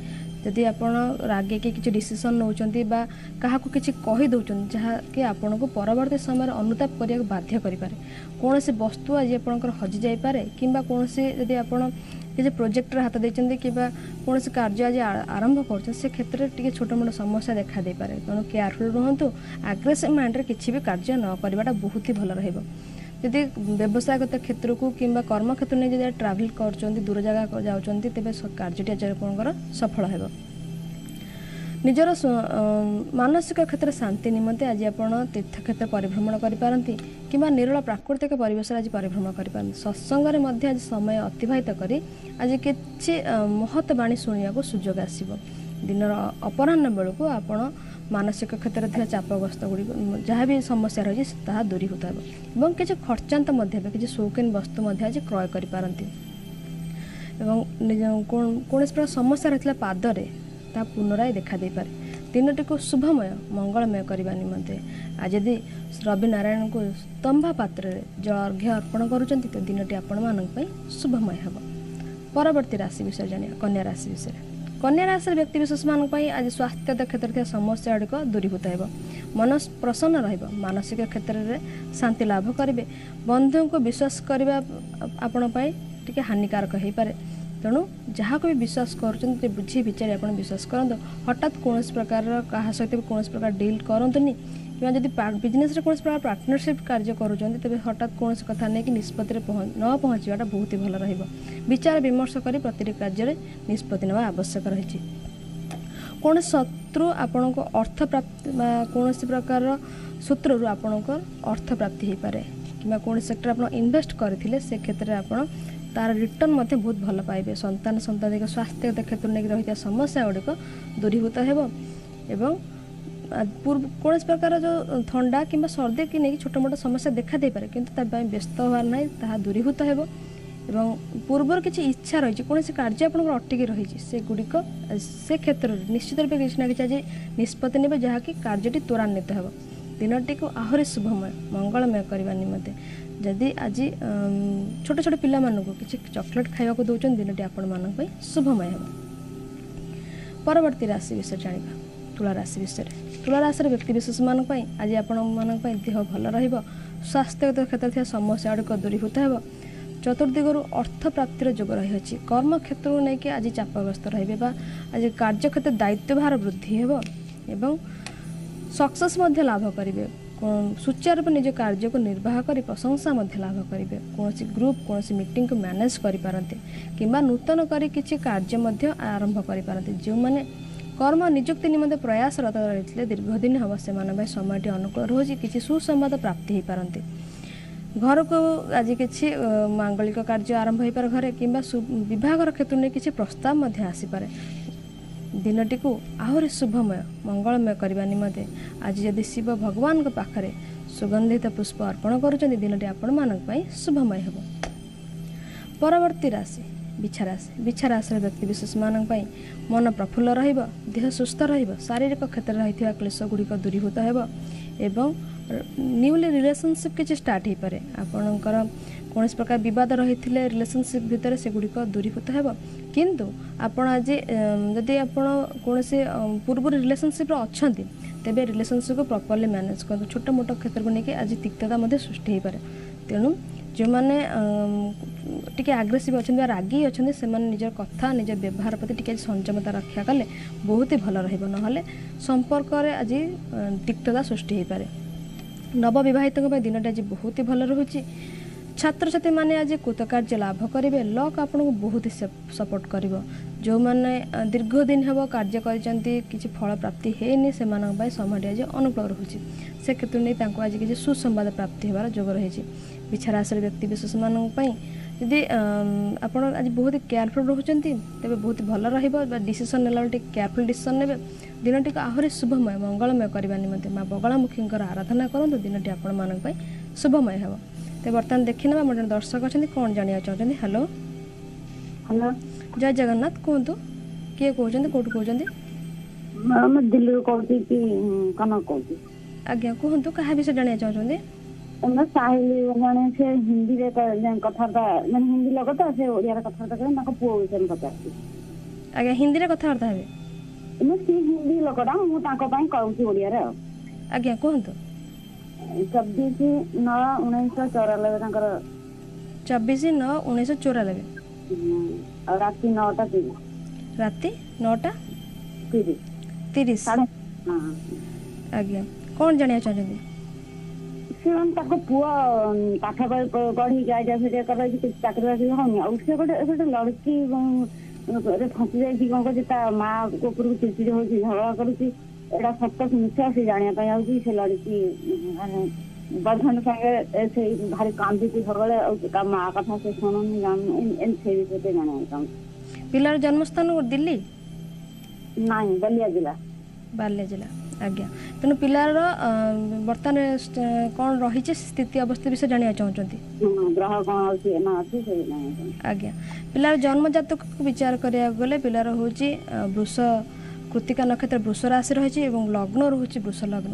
ଯଦି ଆପଣ ରାଗିକି କିଛି ଡିସିସନ୍ ନେଉଛନ୍ତି ବା କାହାକୁ କିଛି କହିଦେଉଛନ୍ତି ଯାହାକି ଆପଣଙ୍କୁ ପରବର୍ତ୍ତୀ ସମୟରେ ଅନୁତାପ କରିବାକୁ ବାଧ୍ୟ କରିପାରେ। କୌଣସି ବସ୍ତୁ ଆଜି ଆପଣଙ୍କର ହଜିଯାଇପାରେ କିମ୍ବା କୌଣସି ଯଦି ଆପଣ କିଛି ପ୍ରୋଜେକ୍ଟରେ ହାତ ଦେଇଛନ୍ତି କିମ୍ବା କୌଣସି କାର୍ଯ୍ୟ ଆଜି ଆ- ଆରମ୍ଭ କରୁଛନ୍ତି ସେ କ୍ଷେତ୍ରରେ ଟିକେ ଛୋଟ ମୋଟ ସମସ୍ୟା ଦେଖା ଦେଇପାରେ। ତେଣୁ କେୟାରଫୁଲ୍ ରୁହନ୍ତୁ ଆଗ୍ରେସିଭ୍ ମାଇଣ୍ଡରେ କିଛି ବି କାର୍ଯ୍ୟ ନ କରିବାଟା ବହୁତ ହି ଭଲ ରହିବ। ଯଦି ବ୍ୟବସାୟଗତ କ୍ଷେତ୍ରକୁ କିମ୍ବା କର୍ମକ୍ଷେତ୍ର ନେଇ ଯଦି ଟ୍ରାଭେଲ୍ କରୁଛନ୍ତି ଦୂର ଜାଗା ଯାଉଛନ୍ତି ତେବେ ସ- କାର୍ଯ୍ୟଟି ଆଜି ଆପଣଙ୍କର ସଫଳ ହେବ। ନିଜର ମାନସିକ କ୍ଷେତ୍ରରେ ଶାନ୍ତି ନିମନ୍ତେ ଆଜି ଆପଣ ତୀର୍ଥକ୍ଷେତ୍ର ପରିଭ୍ରମଣ କରିପାରନ୍ତି କିମ୍ବା ନିରୋଳ ପ୍ରାକୃତିକ ପରିବେଶରେ ଆଜି ପରିଭ୍ରମଣ କରିପାରନ୍ତି। ସତ୍ସଙ୍ଗରେ ମଧ୍ୟ ଆଜି ସମୟ ଅତିବାହିତ କରି ଆଜି କିଛି ମହତ୍ ବାଣୀ ଶୁଣିବାକୁ ସୁଯୋଗ ଆସିବ। ଦିନର ଅପରାହ୍ନ ବେଳକୁ ଆପଣ ମାନସିକ କ୍ଷେତ୍ରରେ ଥିବା ଚାପଗ୍ରସ୍ତ ଗୁଡ଼ିକ ଯାହା ବି ସମସ୍ୟା ରହିଛି ତାହା ଦୂରୀଭୂତ ହେବ ଏବଂ କିଛି ଖର୍ଚ୍ଚାନ୍ତ ମଧ୍ୟ ହେବେ କିଛି ସୌକିନ ବସ୍ତୁ ମଧ୍ୟ ଆଜି କ୍ରୟ କରିପାରନ୍ତି। ଏବଂ କୌଣସି ପ୍ରକାର ସମସ୍ୟା ରହିଥିଲା ପାଦରେ ତାହା ପୁନରାୟ ଦେଖାଦେଇପାରେ ଦିନଟିକୁ ଶୁଭମୟ ମଙ୍ଗଳମୟ କରିବା ନିମନ୍ତେ। ଆଜି ଯଦି ରବି ନାରାୟଣଙ୍କୁ ସ୍ତମ୍ଭ ପାତ୍ରରେ ଜଳ ଅର୍ଘ୍ୟ ଅର୍ପଣ କରୁଛନ୍ତି ତ ଦିନଟି ଆପଣମାନଙ୍କ ପାଇଁ ଶୁଭମୟ ହେବ। ପରବର୍ତ୍ତୀ ରାଶି ବିଷୟରେ ଜାଣିବା କନ୍ୟା ରାଶି ବିଷୟରେ। କନ୍ୟା ରାଶିର ବ୍ୟକ୍ତିବିଶେଷମାନଙ୍କ ପାଇଁ ଆଜି ସ୍ୱାସ୍ଥ୍ୟଗତ କ୍ଷେତ୍ରରେ ଥିବା ସମସ୍ୟା ଗୁଡ଼ିକ ଦୂରୀଭୂତ ହେବ। ମନ ପ୍ରସନ୍ନ ରହିବ। ମାନସିକ କ୍ଷେତ୍ରରେ ଶାନ୍ତି ଲାଭ କରିବେ। ବନ୍ଧୁଙ୍କୁ ବିଶ୍ୱାସ କରିବା ଆପଣ ପାଇଁ ଟିକେ ହାନିକାରକ ହୋଇପାରେ। ତେଣୁ ଯାହାକୁ ବି ବିଶ୍ୱାସ କରୁଛନ୍ତି ଟିକେ ବୁଝି ବିଚାରି ଆପଣ ବିଶ୍ୱାସ କରନ୍ତୁ। ହଠାତ୍ କୌଣସି ପ୍ରକାରର କାହା ସହିତ ବି କୌଣସି ପ୍ରକାର ଡିଲ୍ କରନ୍ତୁନି। କିମ୍ବା ଯଦି ବିଜନେସ୍ରେ କୌଣସି ପ୍ରକାର ପାର୍ଟନରସିପ୍ କାର୍ଯ୍ୟ କରୁଛନ୍ତି ତେବେ ହଠାତ୍ କୌଣସି କଥା ନେଇକି ନିଷ୍ପତ୍ତିରେ ପହଞ୍ଚ ନ ପହଞ୍ଚିବାଟା ବହୁତ ହି ଭଲ ରହିବ। ବିଚାର ବିମର୍ଶ କରି ପ୍ରତିଟି କାର୍ଯ୍ୟରେ ନିଷ୍ପତ୍ତି ନେବା ଆବଶ୍ୟକ ରହିଛି। କୌଣସି ଶତ୍ରୁ ଆପଣଙ୍କ ଅର୍ଥ ପ୍ରାପ୍ତି ବା କୌଣସି ପ୍ରକାରର ସୂତ୍ରରୁ ଆପଣଙ୍କ ଅର୍ଥ ପ୍ରାପ୍ତି ହୋଇପାରେ। କିମ୍ବା କୌଣସି ସେକ୍ଟର ଆପଣ ଇନଭେଷ୍ଟ କରିଥିଲେ ସେ କ୍ଷେତ୍ରରେ ଆପଣ ତାର ରିଟର୍ନ ମଧ୍ୟ ବହୁତ ଭଲ ପାଇବେ। ସନ୍ତାନ ସନ୍ତାନିକ ସ୍ୱାସ୍ଥ୍ୟଗତ କ୍ଷେତ୍ରରେ ନେଇକି ରହିଥିବା ସମସ୍ୟା ଗୁଡ଼ିକ ଦୂରୀଭୂତ ହେବ ଏବଂ ଆ, ପୂର୍ବ କୌଣସି ପ୍ରକାର ଯେଉଁ ଥଣ୍ଡା କିମ୍ବା ସର୍ଦ୍ଦି କି ନେଇକି ଛୋଟ ମୋଟ ସମସ୍ୟା ଦେଖା ଦେଇପାରେ କିନ୍ତୁ ତା ପାଇଁ ବ୍ୟସ୍ତ ହେବାର ନାହିଁ ତାହା ଦୂରୀଭୂତ ହେବ ଏବଂ ପୂର୍ବରୁ କିଛି ଇଚ୍ଛା ରହିଛି କୌଣସି କାର୍ଯ୍ୟ ଆପଣଙ୍କର ଅଟିକି ରହିଛି ସେଗୁଡ଼ିକ ଆ, ସେ କ୍ଷେତ୍ରରେ ନିଶ୍ଚିତ ରୂପେ କିଛି ନା କିଛି ଆଜି ନିଷ୍ପତ୍ତି ନେବେ ଯାହାକି କାର୍ଯ୍ୟଟି ତ୍ୱରାନ୍ୱିତ ହେବ। ଦିନଟିକୁ ଆହୁରି ଶୁଭମୟ ମଙ୍ଗଳମୟ କରିବା ନିମନ୍ତେ। ଯଦି ଆଜି ଅମ୍, ଛୋଟ ଛୋଟ ପିଲାମାନଙ୍କୁ କିଛି ଚକୋଲେଟ୍ ଖାଇବାକୁ ଦେଉଛନ୍ତି ଦିନଟି ଆପଣମାନଙ୍କ ପାଇଁ ଶୁଭମୟ ହେବ ପରବର୍ତ୍ତୀ ରାଶି ବିଷୟରେ ଜାଣିବା ତୁଳା ରାଶି ବିଷୟରେ ତୁଳା ରାଶିର ବ୍ୟକ୍ତିବିଶେଷମାନଙ୍କ ପାଇଁ ଆଜି ଆପଣମାନଙ୍କ ପାଇଁ ଦେହ ଭଲ ରହିବ ସ୍ୱାସ୍ଥ୍ୟଗତ କ୍ଷେତ୍ରରେ ଥିବା ସମସ୍ୟା ଗୁଡ଼ିକ ଦୂରୀଭୂତ ହେବ। ଚତୁର୍ଦିଗରୁ ଅର୍ଥ ପ୍ରାପ୍ତିର ଯୋଗ ରହିଅଛି। କର୍ମକ୍ଷେତ୍ରକୁ ନେଇକି ଆଜି ଚାପଗ୍ରସ୍ତ ରହିବେ ବା ଆଜି କାର୍ଯ୍ୟକ୍ଷେତ୍ରରେ ଦାୟିତ୍ୱଭାର ବୃଦ୍ଧି ହେବ ଏବଂ ସକ୍ସେସ୍ ମଧ୍ୟ ଲାଭ କରିବେ। କୌ- ସୁଚାରୁ ରୂପେ ନିଜ କାର୍ଯ୍ୟକୁ ନିର୍ବାହ କରି ପ୍ରଶଂସା ମଧ୍ୟ ଲାଭ କରିବେ। କୌଣସି ଗ୍ରୁପ୍ କୌଣସି ମିଟିଂକୁ ମ୍ୟାନେଜ୍ କରିପାରନ୍ତି କିମ୍ବା ନୂତନ କରି କିଛି କାର୍ଯ୍ୟ ମଧ୍ୟ ଆରମ୍ଭ କରିପାରନ୍ତି। ଯେଉଁମାନେ କର୍ମ ନିଯୁକ୍ତି ନିମନ୍ତେ ପ୍ରୟାସରତ ରହିଥିଲେ ଦୀର୍ଘଦିନ ହେବ ସେମାନଙ୍କ ପାଇଁ ସମୟଟି ଅନୁକୂଳ ରହୁଛି କିଛି ସୁସମ୍ବାଦ ପ୍ରାପ୍ତି ହୋଇପାରନ୍ତି। ଘରକୁ ଆଜି କିଛି ମାଙ୍ଗଳିକ କାର୍ଯ୍ୟ ଆରମ୍ଭ ହୋଇପାରେ ଘରେ କିମ୍ବା କ୍ଷେତ୍ର ନେଇ କିଛି ପ୍ରସ୍ତାବ ମଧ୍ୟ ଆସିପାରେ। ଦିନଟିକୁ ଆହୁରି ଶୁଭମୟ ମଙ୍ଗଳମୟ କରିବା ନିମନ୍ତେ ଆଜି ଯଦି ଶିବ ଭଗବାନଙ୍କ ପାଖରେ ସୁଗନ୍ଧିତ ପୁଷ୍ପ ଅର୍ପଣ କରୁଛନ୍ତି ଦିନଟି ଆପଣମାନଙ୍କ ପାଇଁ ଶୁଭମୟ ହେବ। ପରବର୍ତ୍ତୀ ରାଶି ବିଛା ରାଶି। ବିଛା ରାଶିର ବ୍ୟକ୍ତିବିଶେଷମାନଙ୍କ ପାଇଁ ମନ ପ୍ରଫୁଲ୍ଲ ରହିବ ଦେହ ସୁସ୍ଥ ରହିବ ଶାରୀରିକ କ୍ଷେତ୍ରରେ ରହିଥିବା କ୍ଲେଶ ଗୁଡ଼ିକ ଦୂରୀଭୂତ ହେବ ଏବଂ ନ୍ୟୁଲି ରିଲେସନସିପ୍ କିଛି ଷ୍ଟାର୍ଟ ହୋଇପାରେ। ଆପଣଙ୍କର କୌଣସି ପ୍ରକାର ବିବାଦ ରହିଥିଲେ ରିଲେସନସିପ୍ ଭିତରେ ସେଗୁଡ଼ିକ ଦୂରୀଭୂତ ହେବ। କିନ୍ତୁ ଆପଣ ଆଜି ଅମ୍, ଯଦି ଆପଣ କୌଣସି ଅମ୍, ପୂର୍ବରୁ ରିଲେସନସିପ୍ରେ ଅଛନ୍ତି ତେବେ ରିଲେସନସିପ୍କୁ ପ୍ରପରଲି ମ୍ୟାନେଜ୍ କରନ୍ତୁ। ଛୋଟ ମୋଟ କ୍ଷେତ୍ରକୁ ନେଇକି ଆଜି ତିକ୍ତତା ମଧ୍ୟ ସୃଷ୍ଟି ହୋଇପାରେ। ତେଣୁ ଯେଉଁମାନେ ଅମ୍, ଟିକେ ଆଗ୍ରେସିଭ୍ ଅଛନ୍ତି ବା ରାଗି ଅଛନ୍ତି ସେମାନେ ନିଜର କଥା ନିଜ ବ୍ୟବହାର ପ୍ରତି ଟିକେ ସଂଯମତା ରକ୍ଷା କଲେ ବହୁତ ହି ଭଲ ରହିବ। ନହେଲେ ସମ୍ପର୍କରେ ଆଜି ଅଁ, ତିକ୍ତତା ସୃଷ୍ଟି ହୋଇପାରେ। ନବବିବାହିତଙ୍କ ପାଇଁ ଦିନଟି ଆଜି ବହୁତ ହି ଭଲ ରହୁଛି। ଛାତ୍ରଛାତ୍ରୀମାନେ ଆଜି କୃତକାର୍ଯ୍ୟ ଲାଭ କରିବେ। ଲକ୍ ଆପଣଙ୍କୁ ବହୁତ ହି ସପୋର୍ଟ କରିବ। ଯେଉଁମାନେ ଅ, ଦୀର୍ଘ ଦିନ ହେବ କାର୍ଯ୍ୟ କରିଛନ୍ତି କିଛି ଫଳ ପ୍ରାପ୍ତି ହେଇନି ସେମାନଙ୍କ ପାଇଁ ସମୟଟି ଆଜି ଅନୁକୂଳ ରହୁଛି। ସେ କ୍ଷେତ୍ର ନେଇ ତାଙ୍କୁ ଆଜି କିଛି ସୁସମ୍ବାଦ ପ୍ରାପ୍ତି ହେବାର ଯୋଗ ରହିଛି। ବିଛା ରାଶିର ବ୍ୟକ୍ତି ବିଶେଷମାନଙ୍କ ପାଇଁ ଯଦି ଅମ୍, ଆପଣ ଆଜି ବହୁତ କେୟାରଫୁଲ୍ ରହୁଛନ୍ତି ତେବେ ବହୁତ ଭଲ ରହିବ ବା ଡିସିସନ୍ ନେଲାବେଳେ ଟିକେ କେୟାରଫୁଲ୍ ଡିସିସନ୍ ନେବେ। ଦିନଟିକୁ ଆହୁରି ଶୁଭମୟ ମଙ୍ଗଳମୟ କରିବା ନିମନ୍ତେ ମା ବଗଳାମୁଖୀଙ୍କର ଆରାଧନା କରନ୍ତୁ ଦିନଟି ଆପଣମାନଙ୍କ ପାଇଁ ଶୁଭମୟ ହେବ। ତେବେ ବର୍ତ୍ତମାନ ଦେଖିନେବା ମୋର ଜଣେ ଦର୍ଶକ ଅଛନ୍ତି କ'ଣ ଜାଣିବାକୁ ଚାହୁଁଛନ୍ତି? ହ୍ୟାଲୋ ହ୍ୟାଲୋ ଜୟ ଜଗନ୍ନାଥ କୁହନ୍ତୁ। କିଏ କହୁଛନ୍ତି କେଉଁଠୁ କହୁଛନ୍ତି? ମୁଁ ଦିଲ୍ଲୀରୁ କହୁଛି କି କନକ କହୁଛି। ଆଜ୍ଞା କୁହନ୍ତୁ କାହା ବିଷୟରେ ଜାଣିବାକୁ ଚାହୁଁଛନ୍ତି? ତମ ସାହିଲ ଜଣେ ସେ ହିନ୍ଦୀରେ କ- ଯେ କଥାବାର୍ତ୍ତା ମାନେ ହିନ୍ଦୀ ଲୋକ ତ ସେ ଓଡ଼ିଆରେ କଥାବାର୍ତ୍ତା କରେ ତାଙ୍କ ପୁଅ ବିଷୟରେ ପଚାରୁଛି ଆଜ୍ଞା ହିନ୍ଦୀରେ କଥାବାର୍ତ୍ତା ହେବେ ମୁଁ ସେ ହିନ୍ଦୀ ଲୋକଟା ମୁଁ ତାଙ୍କ ପାଇଁ କହୁଛି ଓଡ଼ିଆରେ ଆଉ ଆଜ୍ଞା କୁହନ୍ତୁ ଚବିଶ ନଅ ଉଣେଇଶହ ଚଉରାନବେ ତାଙ୍କର ଚବିଶ ନଅ ଉଣେଇଶହ ଚଉରାନବେ ଉଁ, ଆଉ ରାତି ନଅଟା ତିରିଶ ରାତି ନଅଟା ତିରିଶ ତିରିଶ ସାଢ଼େ ହଁ ଆଜ୍ଞା କ'ଣ ଜାଣିବାକୁ ଚାହୁଁଛନ୍ତି ସେ ମାନେ ତାଙ୍କ ପୁଅ ଉଁ, ପାଠ ପଢି- ପ- ପଢିକି ଆଇଟା ଫିଟା କଲେ କିଛି ଚାକିରି ବାକିରି ହଉନି। ଆଉ ସେ ଗୋଟେ ଗୋଟେ ଲड़କି ଉଁ, ରେ ଫସି ଯାଇଛି କଣ କରୁଛି ତା ମା ଉପରକୁ ଚିଡଚିଡି ହଉଛି ଝଗଡ଼ା କରୁଛି। ଏଇଟା ସତ କି ମିଛ ସେ ଜାଣିବା ପାଇଁ ଆଉଛି ସେ ଲड़କି ଉଁ, ମାନେ ବଧନ ସାଙ୍ଗେ ଏ ସେଇ ଭାରି କାନ୍ଦୁଛି ସବୁବେଳେ ଆଉ ତା ମା କଥା ସେ ଶୁଣୁନି ଜାଣୁନି ଏମ- ଏମିତି ସେଇ ବିଷୟରେ ଜାଣିବାକୁ ଚାହୁଁଛି ପିଲାର ଜନ୍ମସ୍ଥାନ ଦିଲ୍ଲୀ? ନାଇଁ ବଲିଆ ଜିଲ୍ଲା। ବାଲ୍ୟା ଜିଲ୍ଲା। ଆଜ୍ଞା। ତେଣୁ ପିଲାର ଅ, ବର୍ତ୍ତମାନ ଷ୍ଟ- କ'ଣ ରହିଛି ସ୍ଥିତି ଅବସ୍ଥା ବିଷୟରେ ଜାଣିବାକୁ ଚାହୁଁଛନ୍ତି? ହୁଁ, ଗ୍ରହ କଣ ଅଛି ଏ ନା ଅଛି ସେ ଜାଣିବାକୁ ଚାହୁଁଛି ଆଜ୍ଞା। ପିଲାର ଜନ୍ମ ଜାତକକୁ ବିଚାର କରିବାକୁ ଗଲେ ପିଲାର ହେଉଛି ଅ, ବୃଷ କୃତିକା ନକ୍ଷତ୍ର ବୃଷ ରାଶି ରହିଛି ଏବଂ ଲଗ୍ନ ରହୁଛି ବୃଷ ଲଗ୍ନ।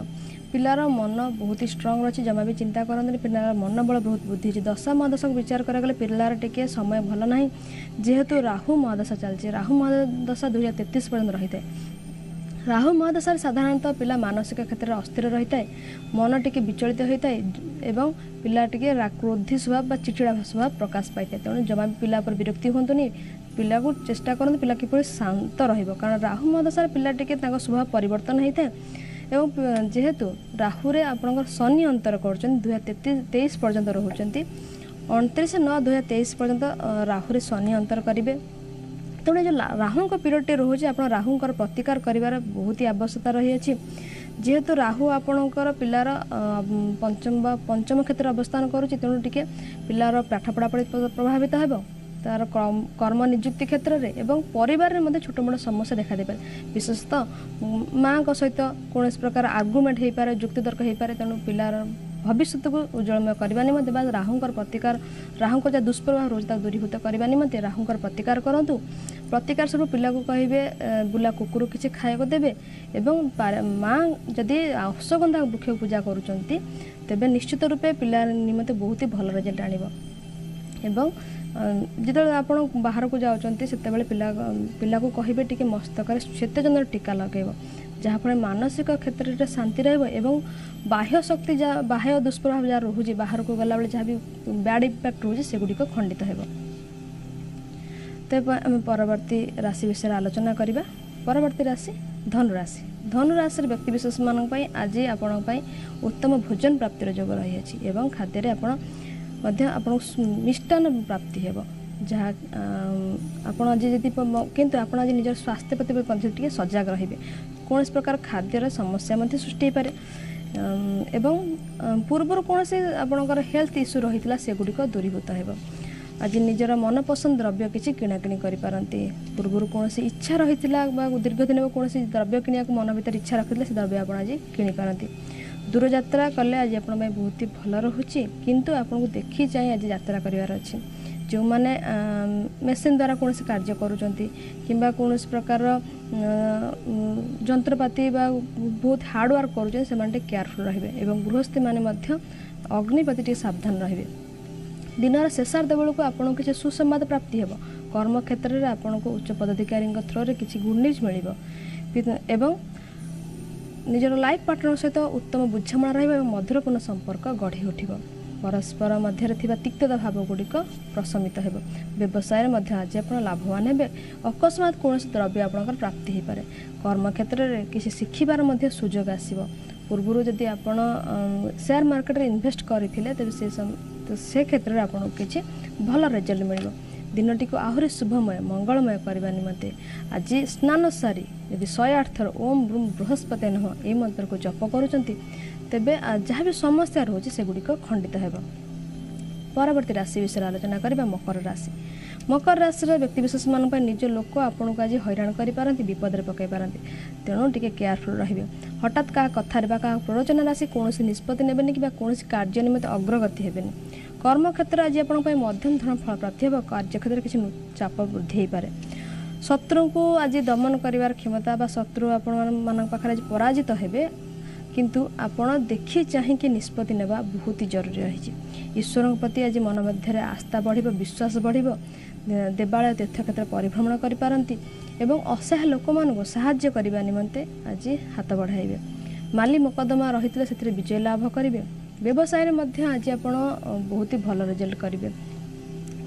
ପିଲାର ମନ ବହୁତ ଷ୍ଟ୍ରଙ୍ଗ ରହିଛି ଜମା ବି ଚିନ୍ତା କରନ୍ତୁନି ପିଲାର ମନୋବଳ ବହୁତ ବୃଦ୍ଧି ହେଇଛି। ଦଶା ମହାଦଶାକୁ ବିଚାର କରିବାକୁ ଗଲେ ପିଲାର ଟିକେ ସମୟ ଭଲ ନାହିଁ। ଯେହେତୁ ରାହୁ ମହାଦଶା ଚାଲିଛି ରାହୁ ମହାଦଶା ଦୁଇ ହଜାର ତେତିଶ ପର୍ଯ୍ୟନ୍ତ ରହିଥାଏ। ରାହୁ ମହାଦଶାରେ ସାଧାରଣତଃ ପିଲା ମାନସିକ କ୍ଷେତ୍ରରେ ଅସ୍ଥିର ରହିଥାଏ ମନ ଟିକେ ବିଚଳିତ ହୋଇଥାଏ ଏବଂ ପିଲା ଟିକେ ରା- କ୍ରୋଧୀ ସ୍ୱଭାବ ବା ଚିଚିଡ଼ା ସ୍ୱଭାବ ପ୍ରକାଶ ପାଇଥାଏ। ତେଣୁ ଜମା ବି ପିଲା ଉପରେ ବିରକ୍ତି ହୁଅନ୍ତୁନି। ପିଲାକୁ ଚେଷ୍ଟା କରନ୍ତୁ ପିଲା କିପରି ଶାନ୍ତ ରହିବ। କାରଣ ରାହୁ ମହାଦଶାରେ ପିଲା ଟିକେ ତାଙ୍କ ସ୍ୱଭାବ ପରିବର୍ତ୍ତନ ହୋଇଥାଏ ଏବଂ ପି- ଯେହେତୁ ରାହୁରେ ଆପଣଙ୍କର ଶନି ଅନ୍ତର କରୁଛନ୍ତି ଦୁଇ ହଜାର ତେତିଶ ତେଇଶ ପର୍ଯ୍ୟନ୍ତ ରହୁଛନ୍ତି ଅଣତିରିଶ ନଅ ଦୁଇ ହଜାର ତେଇଶ ପର୍ଯ୍ୟନ୍ତ ଅ, ରାହୁରେ ଶନି ଅନ୍ତର କରିବେ। ତେଣୁ ଏ ଯେଉଁ ଲା- ରାହୁଙ୍କ ପିରିୟଡ଼ଟି ରହୁଛି ଆପଣ ରାହୁଙ୍କର ପ୍ରତିକାର କରିବାର ବହୁତ ହି ଆବଶ୍ୟକତା ରହିଅଛି। ଯେହେତୁ ରାହୁ ଆପଣଙ୍କର ପିଲାର ଅ, ଉମ୍, ପଞ୍ଚମ ବା ପଞ୍ଚମ କ୍ଷେତ୍ରରେ ଅବସ୍ଥାନ କରୁଛି ତେଣୁ ଟିକେ ପିଲାର ପାଠ ପଢ଼ାପଢ଼ି ପ୍ର- ପ୍ରଭାବିତ ହେବ। ତାର କର୍ମ- କର୍ମ ନିଯୁକ୍ତି କ୍ଷେତ୍ରରେ ଏବଂ ପରିବାରରେ ମଧ୍ୟ ଛୋଟ ମୋଟ ସମସ୍ୟା ଦେଖାଦେଇପାରେ ବିଶେଷତଃ ଉମ୍, ମାଆଙ୍କ ସହିତ କୌଣସି ପ୍ରକାର ଆର୍ଗୁମେଣ୍ଟ ହେଇପାରେ ଯୁକ୍ତିତର୍କ ହେଇପାରେ ତେଣୁ ପିଲାର ଭବିଷ୍ୟତକୁ ଉଜ୍ଜଳମୟ କରିବା ନିମନ୍ତେ ବା ରାହୁଙ୍କର ପ୍ରତିକାର ରାହୁଙ୍କର ଯାହା ଦୁଷ୍ପ୍ରଭାବ ରହୁଛି ତାକୁ ଦୂରୀଭୂତ କରିବା ନିମନ୍ତେ ରାହୁଙ୍କର ପ୍ରତିକାର କରନ୍ତୁ। ପ୍ରତିକାର ସ୍ୱରୂପ ପିଲାକୁ କହିବେ ଏ, ବୁଲା କୁକୁର କିଛି ଖାଇବାକୁ ଦେବେ ଏବଂ ପାର- ମା ଯଦି ଅଶ୍ୱଗନ୍ଧା ବୃକ୍ଷକୁ ପୂଜା କରୁଛନ୍ତି ତେବେ ନିଶ୍ଚିତ ରୂପେ ପିଲା ନିମନ୍ତେ ବହୁତ ହି ଭଲ ରେଜଲ୍ଟ ଆଣିବ। ଏବଂ ଅ, ଯେତେବେଳେ ଆପଣ ବାହାରକୁ ଯାଉଛନ୍ତି ସେତେବେଳେ ପିଲା ପିଲାକୁ କହିବେ ଟିକେ ମସ୍ତକରେ ଶ୍ଵେତଚନ୍ଦ୍ର ଟୀକା ଲଗାଇବ। ଯାହାଫଳରେ ମାନସିକ କ୍ଷେତ୍ରରେ ଶାନ୍ତି ରହିବ ଏବଂ ବାହ୍ୟ ଶକ୍ତି ଯାହା ବାହ୍ୟ ଦୁଷ୍ପ୍ରଭାବ ଯାହା ରହୁଛି ବାହାରକୁ ଗଲାବେଳେ ଯାହା ବି ବ୍ୟାଡ୍ ଇମ୍ପାକ୍ଟ ରହୁଛି ସେଗୁଡ଼ିକ ଖଣ୍ଡିତ ହେବ। ତେବେ ଆମେ ପରବର୍ତ୍ତୀ ରାଶି ବିଷୟରେ ଆଲୋଚନା କରିବା। ପରବର୍ତ୍ତୀ ରାଶି ଧନୁ ରାଶି ଧନୁରାଶିର ବ୍ୟକ୍ତିବିଶେଷମାନଙ୍କ ପାଇଁ ଆଜି ଆପଣଙ୍କ ପାଇଁ ଉତ୍ତମ ଭୋଜନ ପ୍ରାପ୍ତିର ଯୋଗ ରହିଅଛି ଏବଂ ଖାଦ୍ୟରେ ଆପଣ ମଧ୍ୟ ଆପଣଙ୍କୁ ସୁ- ମିଷ୍ଟାନ୍ନ ପ୍ରାପ୍ତି ହେବ। ଯାହା ଆମ୍, ଆପଣ ଆଜି ଯଦି ପ- କିନ୍ତୁ ଆପଣ ଆଜି ନିଜର ସ୍ୱାସ୍ଥ୍ୟ ପ୍ରତି ମଧ୍ୟ ଟିକେ ସଜାଗ ରହିବେ। କୌଣସି ପ୍ରକାର ଖାଦ୍ୟର ସମସ୍ୟା ମଧ୍ୟ ସୃଷ୍ଟି ହୋଇପାରେ। ଆମ୍, ଏବଂ ଆମ୍, ପୂର୍ବରୁ କୌଣସି ଆପଣଙ୍କର ହେଲ୍ଥ ଇସ୍ୟୁ ରହିଥିଲା ସେଗୁଡ଼ିକ ଦୂରୀଭୂତ ହେବ। ଆଜି ନିଜର ମନପସନ୍ଦ ଦ୍ରବ୍ୟ କିଛି କିଣାକିଣି କରିପାରନ୍ତି। ପୂର୍ବରୁ କୌଣସି ଇଚ୍ଛା ରହିଥିଲା ବା ଦୀର୍ଘ ଦିନ ହେବ କୌଣସି ଦ୍ରବ୍ୟ କିଣିବାକୁ ମନ ଭିତରେ ଇଚ୍ଛା ରଖିଥିଲେ ସେ ଦ୍ରବ୍ୟ ଆପଣ ଆଜି କିଣିପାରନ୍ତି। ଦୂରଯାତ୍ରା କଲେ ଆଜି ଆପଣଙ୍କ ପାଇଁ ବହୁତ ହି ଭଲ ରହୁଛି। କିନ୍ତୁ ଆପଣଙ୍କୁ ଦେଖି ଚାହିଁ ଆଜି ଯାତ୍ରା କରିବାର ଅଛି। ଯେଉଁମାନେ ମେସିନ୍ ଦ୍ୱାରା କୌଣସି କାର୍ଯ୍ୟ କରୁଛନ୍ତି କିମ୍ବା କୌଣସି ପ୍ରକାରର ଯନ୍ତ୍ରପାତି ବା ବହୁତ ହାର୍ଡ଼ୱାର୍କ କରୁଛନ୍ତି ସେମାନେ ଟିକେ କେୟାରଫୁଲ୍ ରହିବେ ଏବଂ ଗୃହସ୍ଥୀମାନେ ମଧ୍ୟ ଅଗ୍ନି ପ୍ରତି ଟିକେ ସାବଧାନ ରହିବେ। ଦିନର ଶେଷାର୍ଧ ବେଳକୁ ଆପଣଙ୍କୁ କିଛି ସୁସମ୍ବାଦ ପ୍ରାପ୍ତି ହେବ। କର୍ମକ୍ଷେତ୍ରରେ ଆପଣଙ୍କୁ ଉଚ୍ଚ ପଦାଧିକାରୀଙ୍କ ଥ୍ରୋରେ କିଛି ନ୍ୟୁଜ୍ ମିଳିବ। ଏବଂ ନିଜର ଲାଇଫ୍ ପାର୍ଟନର ସହିତ ଉତ୍ତମ ବୁଝାମଣା ରହିବ ଏବଂ ମଧୁରପୂର୍ଣ୍ଣ ସମ୍ପର୍କ ଗଢ଼ି ଉଠିବ। ପରସ୍ପର ମଧ୍ୟରେ ଥିବା ତିକ୍ତତା ଭାବ ଗୁଡ଼ିକ ପ୍ରଶମିତ ହେବ। ବ୍ୟବସାୟରେ ମଧ୍ୟ ଆଜି ଆପଣ ଲାଭବାନ ହେବେ। ଅକସ୍ମାତ୍ କୌଣସି ଦ୍ରବ୍ୟ ଆପଣଙ୍କର ପ୍ରାପ୍ତି ହୋଇପାରେ। କର୍ମକ୍ଷେତ୍ରରେ କିଛି ଶିଖିବାର ମଧ୍ୟ ସୁଯୋଗ ଆସିବ। ପୂର୍ବରୁ ଯଦି ଆପଣ ସେୟାର ମାର୍କେଟରେ ଇନଭେଷ୍ଟ କରିଥିଲେ ତେବେ ସେ ସେ କ୍ଷେତ୍ରରେ ଆପଣଙ୍କୁ କିଛି ଭଲ ରେଜଲ୍ଟ ମିଳିବ। ଦିନଟିକୁ ଆହୁରି ଶୁଭମୟ ମଙ୍ଗଳମୟ କରିବା ନିମନ୍ତେ। ଆଜି ସ୍ନାନ ସାରି ଯଦି ଶହେ ଆଠ ଥର ଓମ୍ ବୃହସ୍ପତି ନୁହ ଏହି ମନ୍ତ୍ରକୁ ଜପ କରୁଛନ୍ତି ତେବେ ଆ, ଯାହା ବି ସମସ୍ୟା ରହୁଛି ସେଗୁଡ଼ିକ ଖଣ୍ଡିତ ହେବ। ପରବର୍ତ୍ତୀ ରାଶି ବିଷୟରେ ଆଲୋଚନା କରିବା ମକର ରାଶି। ମକର ରାଶିର ବ୍ୟକ୍ତିବିଶେଷମାନଙ୍କ ପାଇଁ ନିଜ ଲୋକ ଆପଣଙ୍କୁ ଆଜି ହଇରାଣ କରିପାରନ୍ତି ବିପଦରେ ପକାଇ ପାରନ୍ତି। ତେଣୁ ଟିକେ କେୟାରଫୁଲ୍ ରହିବେ। ହଠାତ୍ କାହା କଥାରେ ବା କାହା ପ୍ରରୋଚନାରେ ଆସି କୌଣସି ନିଷ୍ପତ୍ତି ନେବେନି କିମ୍ବା କୌଣସି କାର୍ଯ୍ୟ ନିମନ୍ତେ ଅଗ୍ରଗତି ହେବେନି। କର୍ମକ୍ଷେତ୍ର ଆଜି ଆପଣଙ୍କ ପାଇଁ ମଧ୍ୟମ ଧରଣ ଫଳ ପ୍ରାପ୍ତି ହେବ କାର୍ଯ୍ୟକ୍ଷେତ୍ରରେ କିଛି ନୂ- ଚାପ ବୃଦ୍ଧି ହୋଇପାରେ। ଶତ୍ରୁଙ୍କୁ ଆଜି ଦମନ କରିବାର କ୍ଷମତା ବା ଶତ୍ରୁ ଆପଣମାନଙ୍କ ପାଖରେ ଆଜି ପରାଜିତ ହେବେ କିନ୍ତୁ ଆପଣ ଦେଖି ଚାହିଁକି ନିଷ୍ପତ୍ତି ନେବା ବହୁତ ଜରୁରୀ ରହିଛି। ଈଶ୍ୱରଙ୍କ ପ୍ରତି ଆଜି ମନ ମଧ୍ୟରେ ଆସ୍ଥା ବଢ଼ିବ ବିଶ୍ୱାସ ବଢ଼ିବ ଦେ- ଦେବାଳୟ ତୀର୍ଥକ୍ଷେତ୍ର ପରିଭ୍ରମଣ କରିପାରନ୍ତି ଏବଂ ଅସହାୟ ଲୋକମାନଙ୍କୁ ସାହାଯ୍ୟ କରିବା ନିମନ୍ତେ ଆଜି ହାତ ବଢ଼ାଇବେ। ମାଲି ମକଦ୍ଦମା ରହିଥିଲେ ସେଥିରେ ବିଜୟ ଲାଭ କରିବେ। ବ୍ୟବସାୟରେ ମଧ୍ୟ ଆଜି ଆପଣ ଅ, ବହୁତ ହି ଭଲ ରେଜଲ୍ଟ କରିବେ।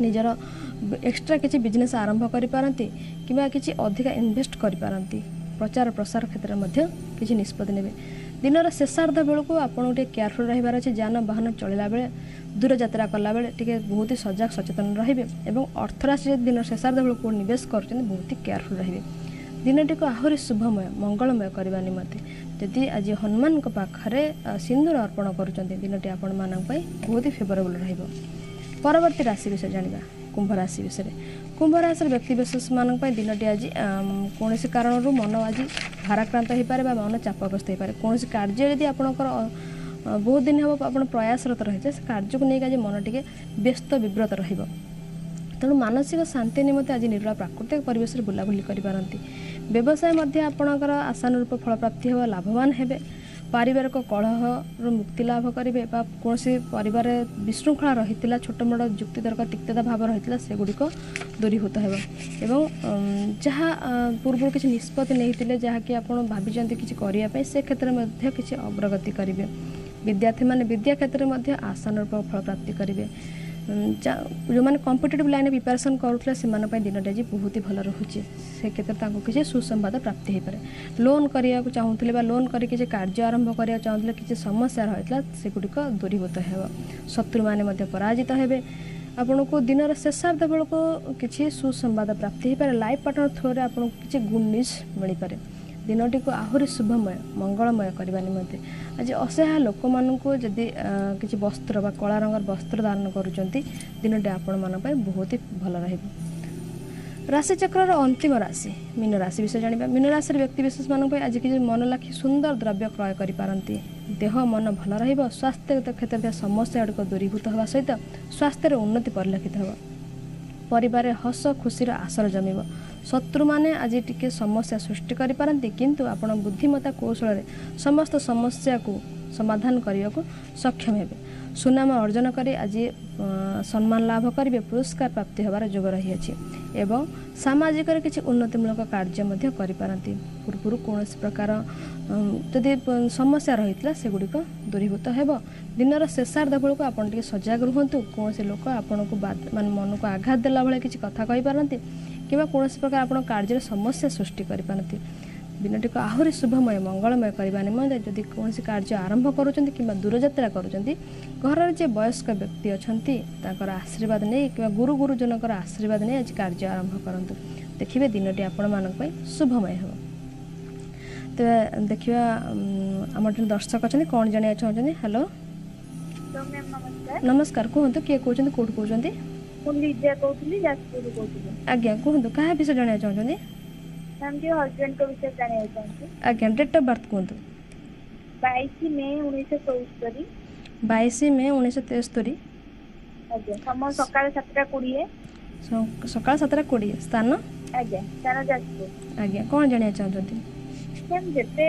ନିଜର ଏକ୍ସଟ୍ରା କିଛି ବିଜନେସ୍ ଆରମ୍ଭ କରିପାରନ୍ତି କିମ୍ବା କିଛି ଅଧିକା ଇନଭେଷ୍ଟ କରିପାରନ୍ତି। ପ୍ରଚାର ପ୍ରସାର କ୍ଷେତ୍ରରେ ମଧ୍ୟ କିଛି ନିଷ୍ପତ୍ତି ନେବେ। ଦିନର ଶେଷାର୍ଧ ବେଳକୁ ଆପଣଙ୍କୁ ଟିକେ କେୟାରଫୁଲ୍ ରହିବାର ଅଛି। ଯାନବାହନ ଚଳିଲା ବେଳେ ଦୂରଯାତ୍ରା କଲାବେଳେ ଟିକେ ବହୁତ ସଜାଗ ସଚେତନ ରହିବେ ଏବଂ ଅର୍ଥରାଶି ଯଦି ଦିନର ଶେଷାର୍ଧ ବେଳକୁ ନିବେଶ କରୁଛନ୍ତି ବହୁତ କେୟାରଫୁଲ୍ ରହିବେ। ଦିନଟିକୁ ଆହୁରି ଶୁଭମୟ ମଙ୍ଗଳମୟ କରିବା ନିମନ୍ତେ। ଯଦି ଆଜି ହନୁମାନଙ୍କ ପାଖରେ ସିନ୍ଦୁର ଅର୍ପଣ କରୁଛନ୍ତି ଦିନଟି ଆପଣମାନଙ୍କ ପାଇଁ ବହୁତ ହି ଫେଭରେବଲ୍ ରହିବ। ପରବର୍ତ୍ତୀ ରାଶି ବିଷୟରେ ଜାଣିବା କୁମ୍ଭ ରାଶି ବିଷୟରେ। କୁମ୍ଭ ରାଶିର ବ୍ୟକ୍ତିବିଶେଷମାନଙ୍କ ପାଇଁ ଦିନଟି ଆଜି କୌଣସି କାରଣରୁ ମନ ଆଜି ଭାରାକ୍ରାନ୍ତ ହୋଇପାରେ ବା ମନ ଚାପଗ୍ରସ୍ତ ହୋଇପାରେ। କୌଣସି କାର୍ଯ୍ୟ ଯଦି ଆପଣଙ୍କର ବହୁତ ଦିନ ହେବ ଆପଣ ପ୍ରୟାସରତ ରହିছে ସେ କାର୍ଯ୍ୟକୁ ନେଇକି ଆଜି ମନ ଟିକେ ବ୍ୟସ୍ତ ବିବ୍ରତ ରହିବ। ତେଣୁ ମାନସିକ ଶାନ୍ତି ନିମନ୍ତେ ଆଜି ନିରୋଳା ପ୍ରାକୃତିକ ପରିବେଶରେ ବୁଲାବୁଲି କରିପାରନ୍ତି। ବ୍ୟବସାୟ ମଧ୍ୟ ଆପଣଙ୍କର ଆଶାନୁରୂପ ଫଳପ୍ରାପ୍ତି ହେବ ଲାଭବାନ ହେବେ। ପାରିବାରିକ କଳହରୁ ମୁକ୍ତି ଲାଭ କରିବେ ବା କୌଣସି ପରିବାରରେ ବିଶୃଙ୍ଖଳା ରହିଥିଲା ଛୋଟ ମୋଟ ଯୁକ୍ତିତର୍କ ତିକ୍ତତା ଭାବ ରହିଥିଲା ସେଗୁଡ଼ିକ ଦୂରୀଭୂତ ହେବ। ଏବଂ ଉମ୍, ଯାହା ଆ, ପୂର୍ବରୁ କିଛି ନିଷ୍ପତ୍ତି ନେଇଥିଲେ ଯାହାକି ଆପଣ ଭାବିଛନ୍ତି କିଛି କରିବା ପାଇଁ ସେ କ୍ଷେତ୍ରରେ ମଧ୍ୟ କିଛି ଅଗ୍ରଗତି କରିବେ। ବିଦ୍ୟାର୍ଥୀମାନେ ବିଦ୍ୟା କ୍ଷେତ୍ରରେ ମଧ୍ୟ ଆଶାନୁରୂପ ଫଳପ୍ରାପ୍ତି କରିବେ। ଉମ୍, ଯା- ଯେଉଁମାନେ କମ୍ପିଟେଟିଭ୍ ଲାଇନ୍ରେ ପ୍ରିପାରେସନ୍ କରୁଥିଲେ ସେମାନଙ୍କ ପାଇଁ ଦିନଟି ଆଜି ବହୁତ ହି ଭଲ ରହୁଛି। ସେ କ୍ଷେତ୍ରରେ ତାଙ୍କୁ କିଛି ସୁସମ୍ବାଦ ପ୍ରାପ୍ତି ହୋଇପାରେ। ଲୋନ୍ କରିବାକୁ ଚାହୁଁଥିଲେ ବା ଲୋନ୍ କରି କିଛି କାର୍ଯ୍ୟ ଆରମ୍ଭ କରିବାକୁ ଚାହୁଁଥିଲେ କିଛି ସମସ୍ୟା ରହିଥିଲା ସେଗୁଡ଼ିକ ଦୂରୀଭୂତ ହେବ। ଶତ୍ରୁମାନେ ମଧ୍ୟ ପରାଜିତ ହେବେ। ଆପଣଙ୍କୁ ଦିନର ଶେଷାର୍ଧ ବେଳକୁ କିଛି ସୁସମ୍ବାଦ ପ୍ରାପ୍ତି ହୋଇପାରେ। ଲାଇଫ୍ ପାର୍ଟନର ଥ୍ରୋରେ ଆପଣଙ୍କୁ କିଛି ଗୁଡ୍ ନ୍ୟୁଜ୍ ମିଳିପାରେ। ଦିନଟିକୁ ଆହୁରି ଶୁଭମୟ ମଙ୍ଗଳମୟ କରିବା ନିମନ୍ତେ। ଆଜି ଅସହାୟ ଲୋକମାନଙ୍କୁ ଯଦି କିଛି ବସ୍ତ୍ର ବା କଳା ରଙ୍ଗର ବସ୍ତ୍ର ଧାରଣ କରୁଛନ୍ତି ଦିନଟି ଆପଣମାନଙ୍କ ପାଇଁ ବହୁତ ଭଲ ରହିବ। ରାଶିଚକ୍ରର ଅନ୍ତିମ ରାଶି ମୀନ ରାଶି ବିଷୟରେ ଜାଣିବା। ମୀନ ରାଶିର ବ୍ୟକ୍ତିବିଶେଷମାନଙ୍କ ପାଇଁ ଆଜି କିଛି ମନ ଲାଖି ସୁନ୍ଦର ଦ୍ରବ୍ୟ କ୍ରୟ କରିପାରନ୍ତି। ଦେହ ମନ ଭଲ ରହିବ। ସ୍ୱାସ୍ଥ୍ୟଗତ କ୍ଷେତ୍ରରେ ସମସ୍ୟା ଗୁଡ଼ିକ ଦୂରୀଭୂତ ହେବା ସହିତ ସ୍ୱାସ୍ଥ୍ୟରେ ଉନ୍ନତି ପରିଲକ୍ଷିତ ହେବ। ପରିବାରରେ ହସ ଖୁସିର ଆସର ଜମିବ। ଶତ୍ରୁମାନେ ଆଜି ଟିକେ ସମସ୍ୟା ସୃଷ୍ଟି କରିପାରନ୍ତି କିନ୍ତୁ ଆପଣ ବୁଦ୍ଧିମତା କୌଶଳରେ ସମସ୍ତ ସମସ୍ୟାକୁ ସମାଧାନ କରିବାକୁ ସକ୍ଷମ ହେବେ। ସୁନାମ ଅର୍ଜନ କରି ଆଜି ସମ୍ମାନ ଲାଭ କରିବେ ପୁରସ୍କାର ପ୍ରାପ୍ତି ହେବାର ଯୋଗ ରହିଅଛି ଏବଂ ସାମାଜିକରେ କିଛି ଉନ୍ନତିମୂଳକ କାର୍ଯ୍ୟ ମଧ୍ୟ କରିପାରନ୍ତି। ପୂର୍ବରୁ କୌଣସି ପ୍ରକାର ଯଦି ସମସ୍ୟା ରହିଥିଲା ସେଗୁଡ଼ିକ ଦୂରୀଭୂତ ହେବ। ଦିନର ଶେଷାର୍ଧ ବେଳକୁ ଆପଣ ଟିକେ ସଜାଗ ରୁହନ୍ତୁ। କୌଣସି ଲୋକ ଆପଣଙ୍କୁ ମାନେ ମନକୁ ଆଘାତ ଦେଲା ଭଳିଆ କିଛି କଥା କହିପାରନ୍ତି। କିମ୍ବା କୌଣସି ପ୍ରକାର ଆପଣ କାର୍ଯ୍ୟରେ ସମସ୍ୟା ସୃଷ୍ଟି କରିପାରନ୍ତି। ଦିନଟିକୁ ଆହୁରି ଶୁଭମୟ ମଙ୍ଗଳମୟ କରିବା ନିମନ୍ତେ ଯଦି କୌଣସି କାର୍ଯ୍ୟ ଆରମ୍ଭ କରୁଛନ୍ତି କିମ୍ବା ଦୂରଯାତ୍ରା କରୁଛନ୍ତି ଘରର ଯିଏ ବୟସ୍କ ବ୍ୟକ୍ତି ଅଛନ୍ତି ତାଙ୍କର ଆଶୀର୍ବାଦ ନେଇ କିମ୍ବା ଗୁରୁ ଗୁରୁଜନଙ୍କର ଆଶୀର୍ବାଦ ନେଇ ଆଜି କାର୍ଯ୍ୟ ଆରମ୍ଭ କରନ୍ତୁ। ଦେଖିବେ ଦିନଟି ଆପଣମାନଙ୍କ ପାଇଁ ଶୁଭମୟ ହେବ। ତେବେ ଦେଖିବା ଉମ୍, ଆମର ଜଣେ ଦର୍ଶକ ଅଛନ୍ତି କ'ଣ ଜାଣିବାକୁ ଚାହୁଁଛନ୍ତି? ହ୍ୟାଲୋ ହ୍ୟାଲୋ ମ୍ୟାମ୍ ନମସ୍କାର। ନମସ୍କାର କୁହନ୍ତୁ କିଏ କହୁଛନ୍ତି କେଉଁଠୁ କହୁଛନ୍ତି? ମୁଁ ଲିଜା କହୁଥିଲି ଯାଜପୁରରୁ କହୁଥିଲି। ଆଜ୍ଞା କୁହନ୍ତୁ କାହା ବିଷୟରେ ଜାଣିବାକୁ ଚାହୁଁଛନ୍ତି? ମ୍ୟାମ୍ ଟିକେ ହଜବେଣ୍ଡଙ୍କ ବିଷୟରେ ଜାଣିବାକୁ ଚାହୁଁଛି। ଆଜ୍ଞା ଡେଟ୍ ଅଫ୍ ବାର୍ଥ କୁହନ୍ତୁ। ବାଇଶ ମେ ଉଣେଇଶହ ଚଉସ୍ତରୀ। ବାଇଶ ମେ ଉଣେଇଶହ ତେସ୍ତରୀ। ଆଜ୍ଞା ସମୟ ସକାଳ ସାତଟା କୋଡ଼ିଏ। ସ- ସକାଳ ସାତଟା କୋଡ଼ିଏ ସ୍ଥାନ? ଆଜ୍ଞା ସ୍ଥାନ ଯାଜପୁର। ଆଜ୍ଞା କ'ଣ ଜାଣିବାକୁ ଚାହୁଁଛନ୍ତି? ମ୍ୟାମ୍ ଯେତେ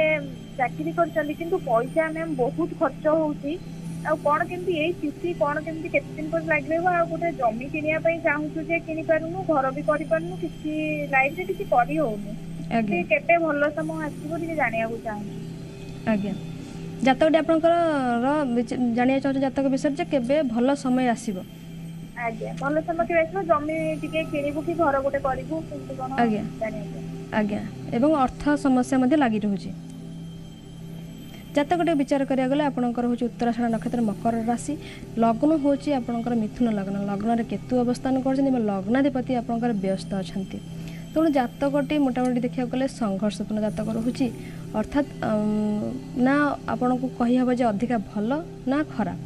ଚାକିରି କରିଛନ୍ତି କିନ୍ତୁ ପଇସା ମ୍ୟାମ୍ ବହୁତ ଖର୍ଚ୍ଚ ହେଉଛି। ଆଉ କ'ଣ କେମିତି ଏଇ ସ୍ଥିତି କ'ଣ କେମିତି କେତେ ଦିନ ପରେ ଲାଗିବ? ଆଉ ଗୋଟେ ଜମି କିଣିବା ପାଇଁ ଚାହୁଁଛୁ ଯେ କିଣିପାରୁନୁ ଘର ବି କରିପାରୁନୁ କିଛି ଲାଇଫ୍ରେ କିଛି କରି ହେଉନି। ଆଜ୍ଞା। ସେ କେବେ ଭଲ ସମୟ ଆସିବ ଟିକେ ଜାଣିବାକୁ ଚାହୁଁଛୁ। ଆଜ୍ଞା। ଜାତକଟି ଆପଣଙ୍କର ର ବିଚ- ଜାଣିବାକୁ ଚାହୁଁଛନ୍ତି ଜାତକ ବିଷୟରେ ଯେ କେବେ ଭଲ ସମୟ ଆସିବ? ଆଜ୍ଞା ଭଲ ସମୟ କେବେ ଆସିବ? ଜମି ଟିକେ କିଣିବୁ କି ଘର ଗୋଟେ କରିବୁ? କେମିତି କ'ଣ ଆଜ୍ଞା। ଜାଣିବାକୁ ଆଜ୍ଞା। ଏବଂ ଅର୍ଥ ସମସ୍ୟା ମଧ୍ୟ ଲାଗି ରହୁଛି। ଜାତକଟି ବିଚାର କରିବାକୁ ଗଲେ ଆପଣଙ୍କର ହେଉଛି ଉତ୍ତରାଷାଢ଼ ନକ୍ଷତ୍ର ମକର ରାଶି। ଲଗ୍ନ ହେଉଛି ଆପଣଙ୍କର ମିଥୁନ ଲଗ୍ନ। ଲଗ୍ନରେ କେତୁ ଅବସ୍ଥାନ କରୁଛନ୍ତି ଏବଂ ଲଗ୍ନାଧିପତି ଆପଣଙ୍କର ବ୍ୟସ୍ତ ଅଛନ୍ତି। ତେଣୁ ଜାତକଟି ମୋଟାମୋଟି ଦେଖିବାକୁ ଗଲେ ସଂଘର୍ଷପୂର୍ଣ୍ଣ ଜାତକ ରହୁଛି। ଅର୍ଥାତ୍ ଉମ୍, ନା ଆପଣଙ୍କୁ କହିହେବ ଯେ ଅଧିକା ଭଲ ନା ଖରାପ।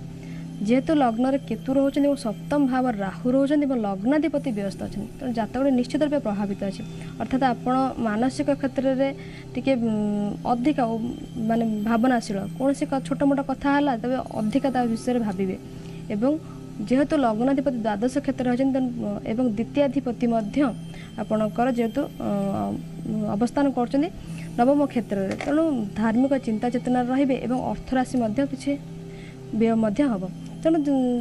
ଯେହେତୁ ଲଗ୍ନରେ କେତୁ ରହୁଛନ୍ତି ଏବଂ ସପ୍ତମ ଭାବ ରାହୁ ରହୁଛନ୍ତି ଏବଂ ଲଗ୍ନାଧିପତି ବ୍ୟସ୍ତ ଅଛନ୍ତି ତେଣୁ ଜାତକଟି ନିଶ୍ଚିତ ରୂପେ ପ୍ରଭାବିତ ଅଛି ଅର୍ଥାତ୍ ଆପଣ ମାନସିକ କ୍ଷେତ୍ରରେ ଟିକେ ଉମ୍, ଅଧିକା ଉମ୍, ମାନେ ଭାବନାଶୀଳ କୌଣସି କ- ଛୋଟ ମୋଟ କଥା ହେଲା ତେବେ ଅଧିକା ତା ବିଷୟରେ ଭାବିବେ ଏବଂ ଯେହେତୁ ଲଗ୍ନାଧିପତି ଦ୍ୱାଦଶ କ୍ଷେତ୍ରରେ ଅଛନ୍ତି ତେଣୁ ଅ, ଏବଂ ଦ୍ୱିତୀୟାଧିପତି ମଧ୍ୟ ଆପଣଙ୍କର ଯେହେତୁ ଅ, ଅବସ୍ଥାନ କରୁଛନ୍ତି ନବମ କ୍ଷେତ୍ରରେ ତେଣୁ ଧାର୍ମିକ ଚିନ୍ତା ଚେତନାରେ ରହିବେ ଏବଂ ଅର୍ଥରାଶି ମଧ୍ୟ କିଛି ବ୍ୟୟ ମଧ୍ୟ ହେବ ତେଣୁ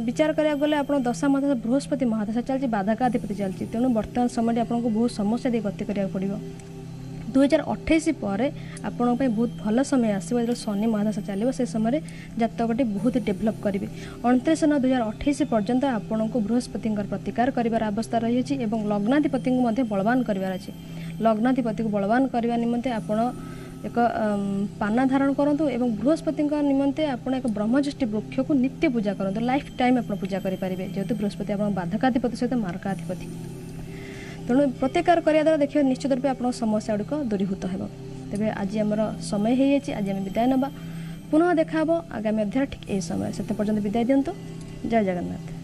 ବିଚାର କରିବାକୁ ଗଲେ ଆପଣ ଦଶା ମହାଦଶା ବୃହସ୍ପତି ମହାଦଶା ଚାଲିଛି ବାଧକାଧିପତି ଚାଲିଛି। ତେଣୁ ବର୍ତ୍ତମାନ ସମୟରେ ଆପଣଙ୍କୁ ବହୁତ ସମସ୍ୟା ଦେଇ ଗତି କରିବାକୁ ପଡ଼ିବ। ଦୁଇହଜାର ଅଠେଇଶ ପରେ ଆପଣଙ୍କ ପାଇଁ ବହୁତ ଭଲ ସମୟ ଆସିବ। ଯେତେବେଳେ ଶନି ମହାଦଶା ଚାଲିବ ସେ ସମୟରେ ଜାତକଟି ବହୁତ ଡେଭଲପ୍ କରିବେ। ଅଣତିରିଶ ନଅ ଦୁଇହଜାର ଅଠେଇଶ ପର୍ଯ୍ୟନ୍ତ ଆପଣଙ୍କୁ ବୃହସ୍ପତିଙ୍କର ପ୍ରତିକାର କରିବାର ଅବସ୍ଥା ରହିଅଛି ଏବଂ ଲଗ୍ନାଧିପତିଙ୍କୁ ମଧ୍ୟ ବଳବାନ କରିବାର ଅଛି। ଲଗ୍ନାଧିପତିକୁ ବଳବାନ କରିବା ନିମନ୍ତେ ଆପଣ ଏକ ଅମ୍, ପାନା ଧାରଣ କରନ୍ତୁ ଏବଂ ବୃହସ୍ପତିଙ୍କ ନିମନ୍ତେ ଆପଣ ଏକ ବ୍ରହ୍ମଜ୍ୟୋଷ୍ଠୀ ବୃକ୍ଷକୁ ନିତ୍ୟ ପୂଜା କରନ୍ତୁ ଲାଇଫ୍ ଟାଇମ୍ ଆପଣ ପୂଜା କରିପାରିବେ ଯେହେତୁ ବୃହସ୍ପତି ଆପଣଙ୍କ ବାଧକାଧିପତି ସହିତ ମାର୍କାଧିପତି। ତେଣୁ ପ୍ରତିକାର କରିବା ଦ୍ୱାରା ଦେଖିବେ ନିଶ୍ଚିତ ରୂପେ ଆପଣଙ୍କ ସମସ୍ୟା ଗୁଡ଼ିକ ଦୂରୀଭୂତ ହେବ। ତେବେ ଆଜି ଆମର ସମୟ ହେଇଯାଇଛି ଆଜି ଆମେ ବିଦାୟ ନେବା। ପୁନଃ ଦେଖା ହେବ ଆଗାମୀ ଅଧ୍ୟାୟ ଠିକ୍ ଏହି ସମୟରେ। ସେତେ ପର୍ଯ୍ୟନ୍ତ ବିଦାୟ ଦିଅନ୍ତୁ। ଜୟ ଜଗନ୍ନାଥ।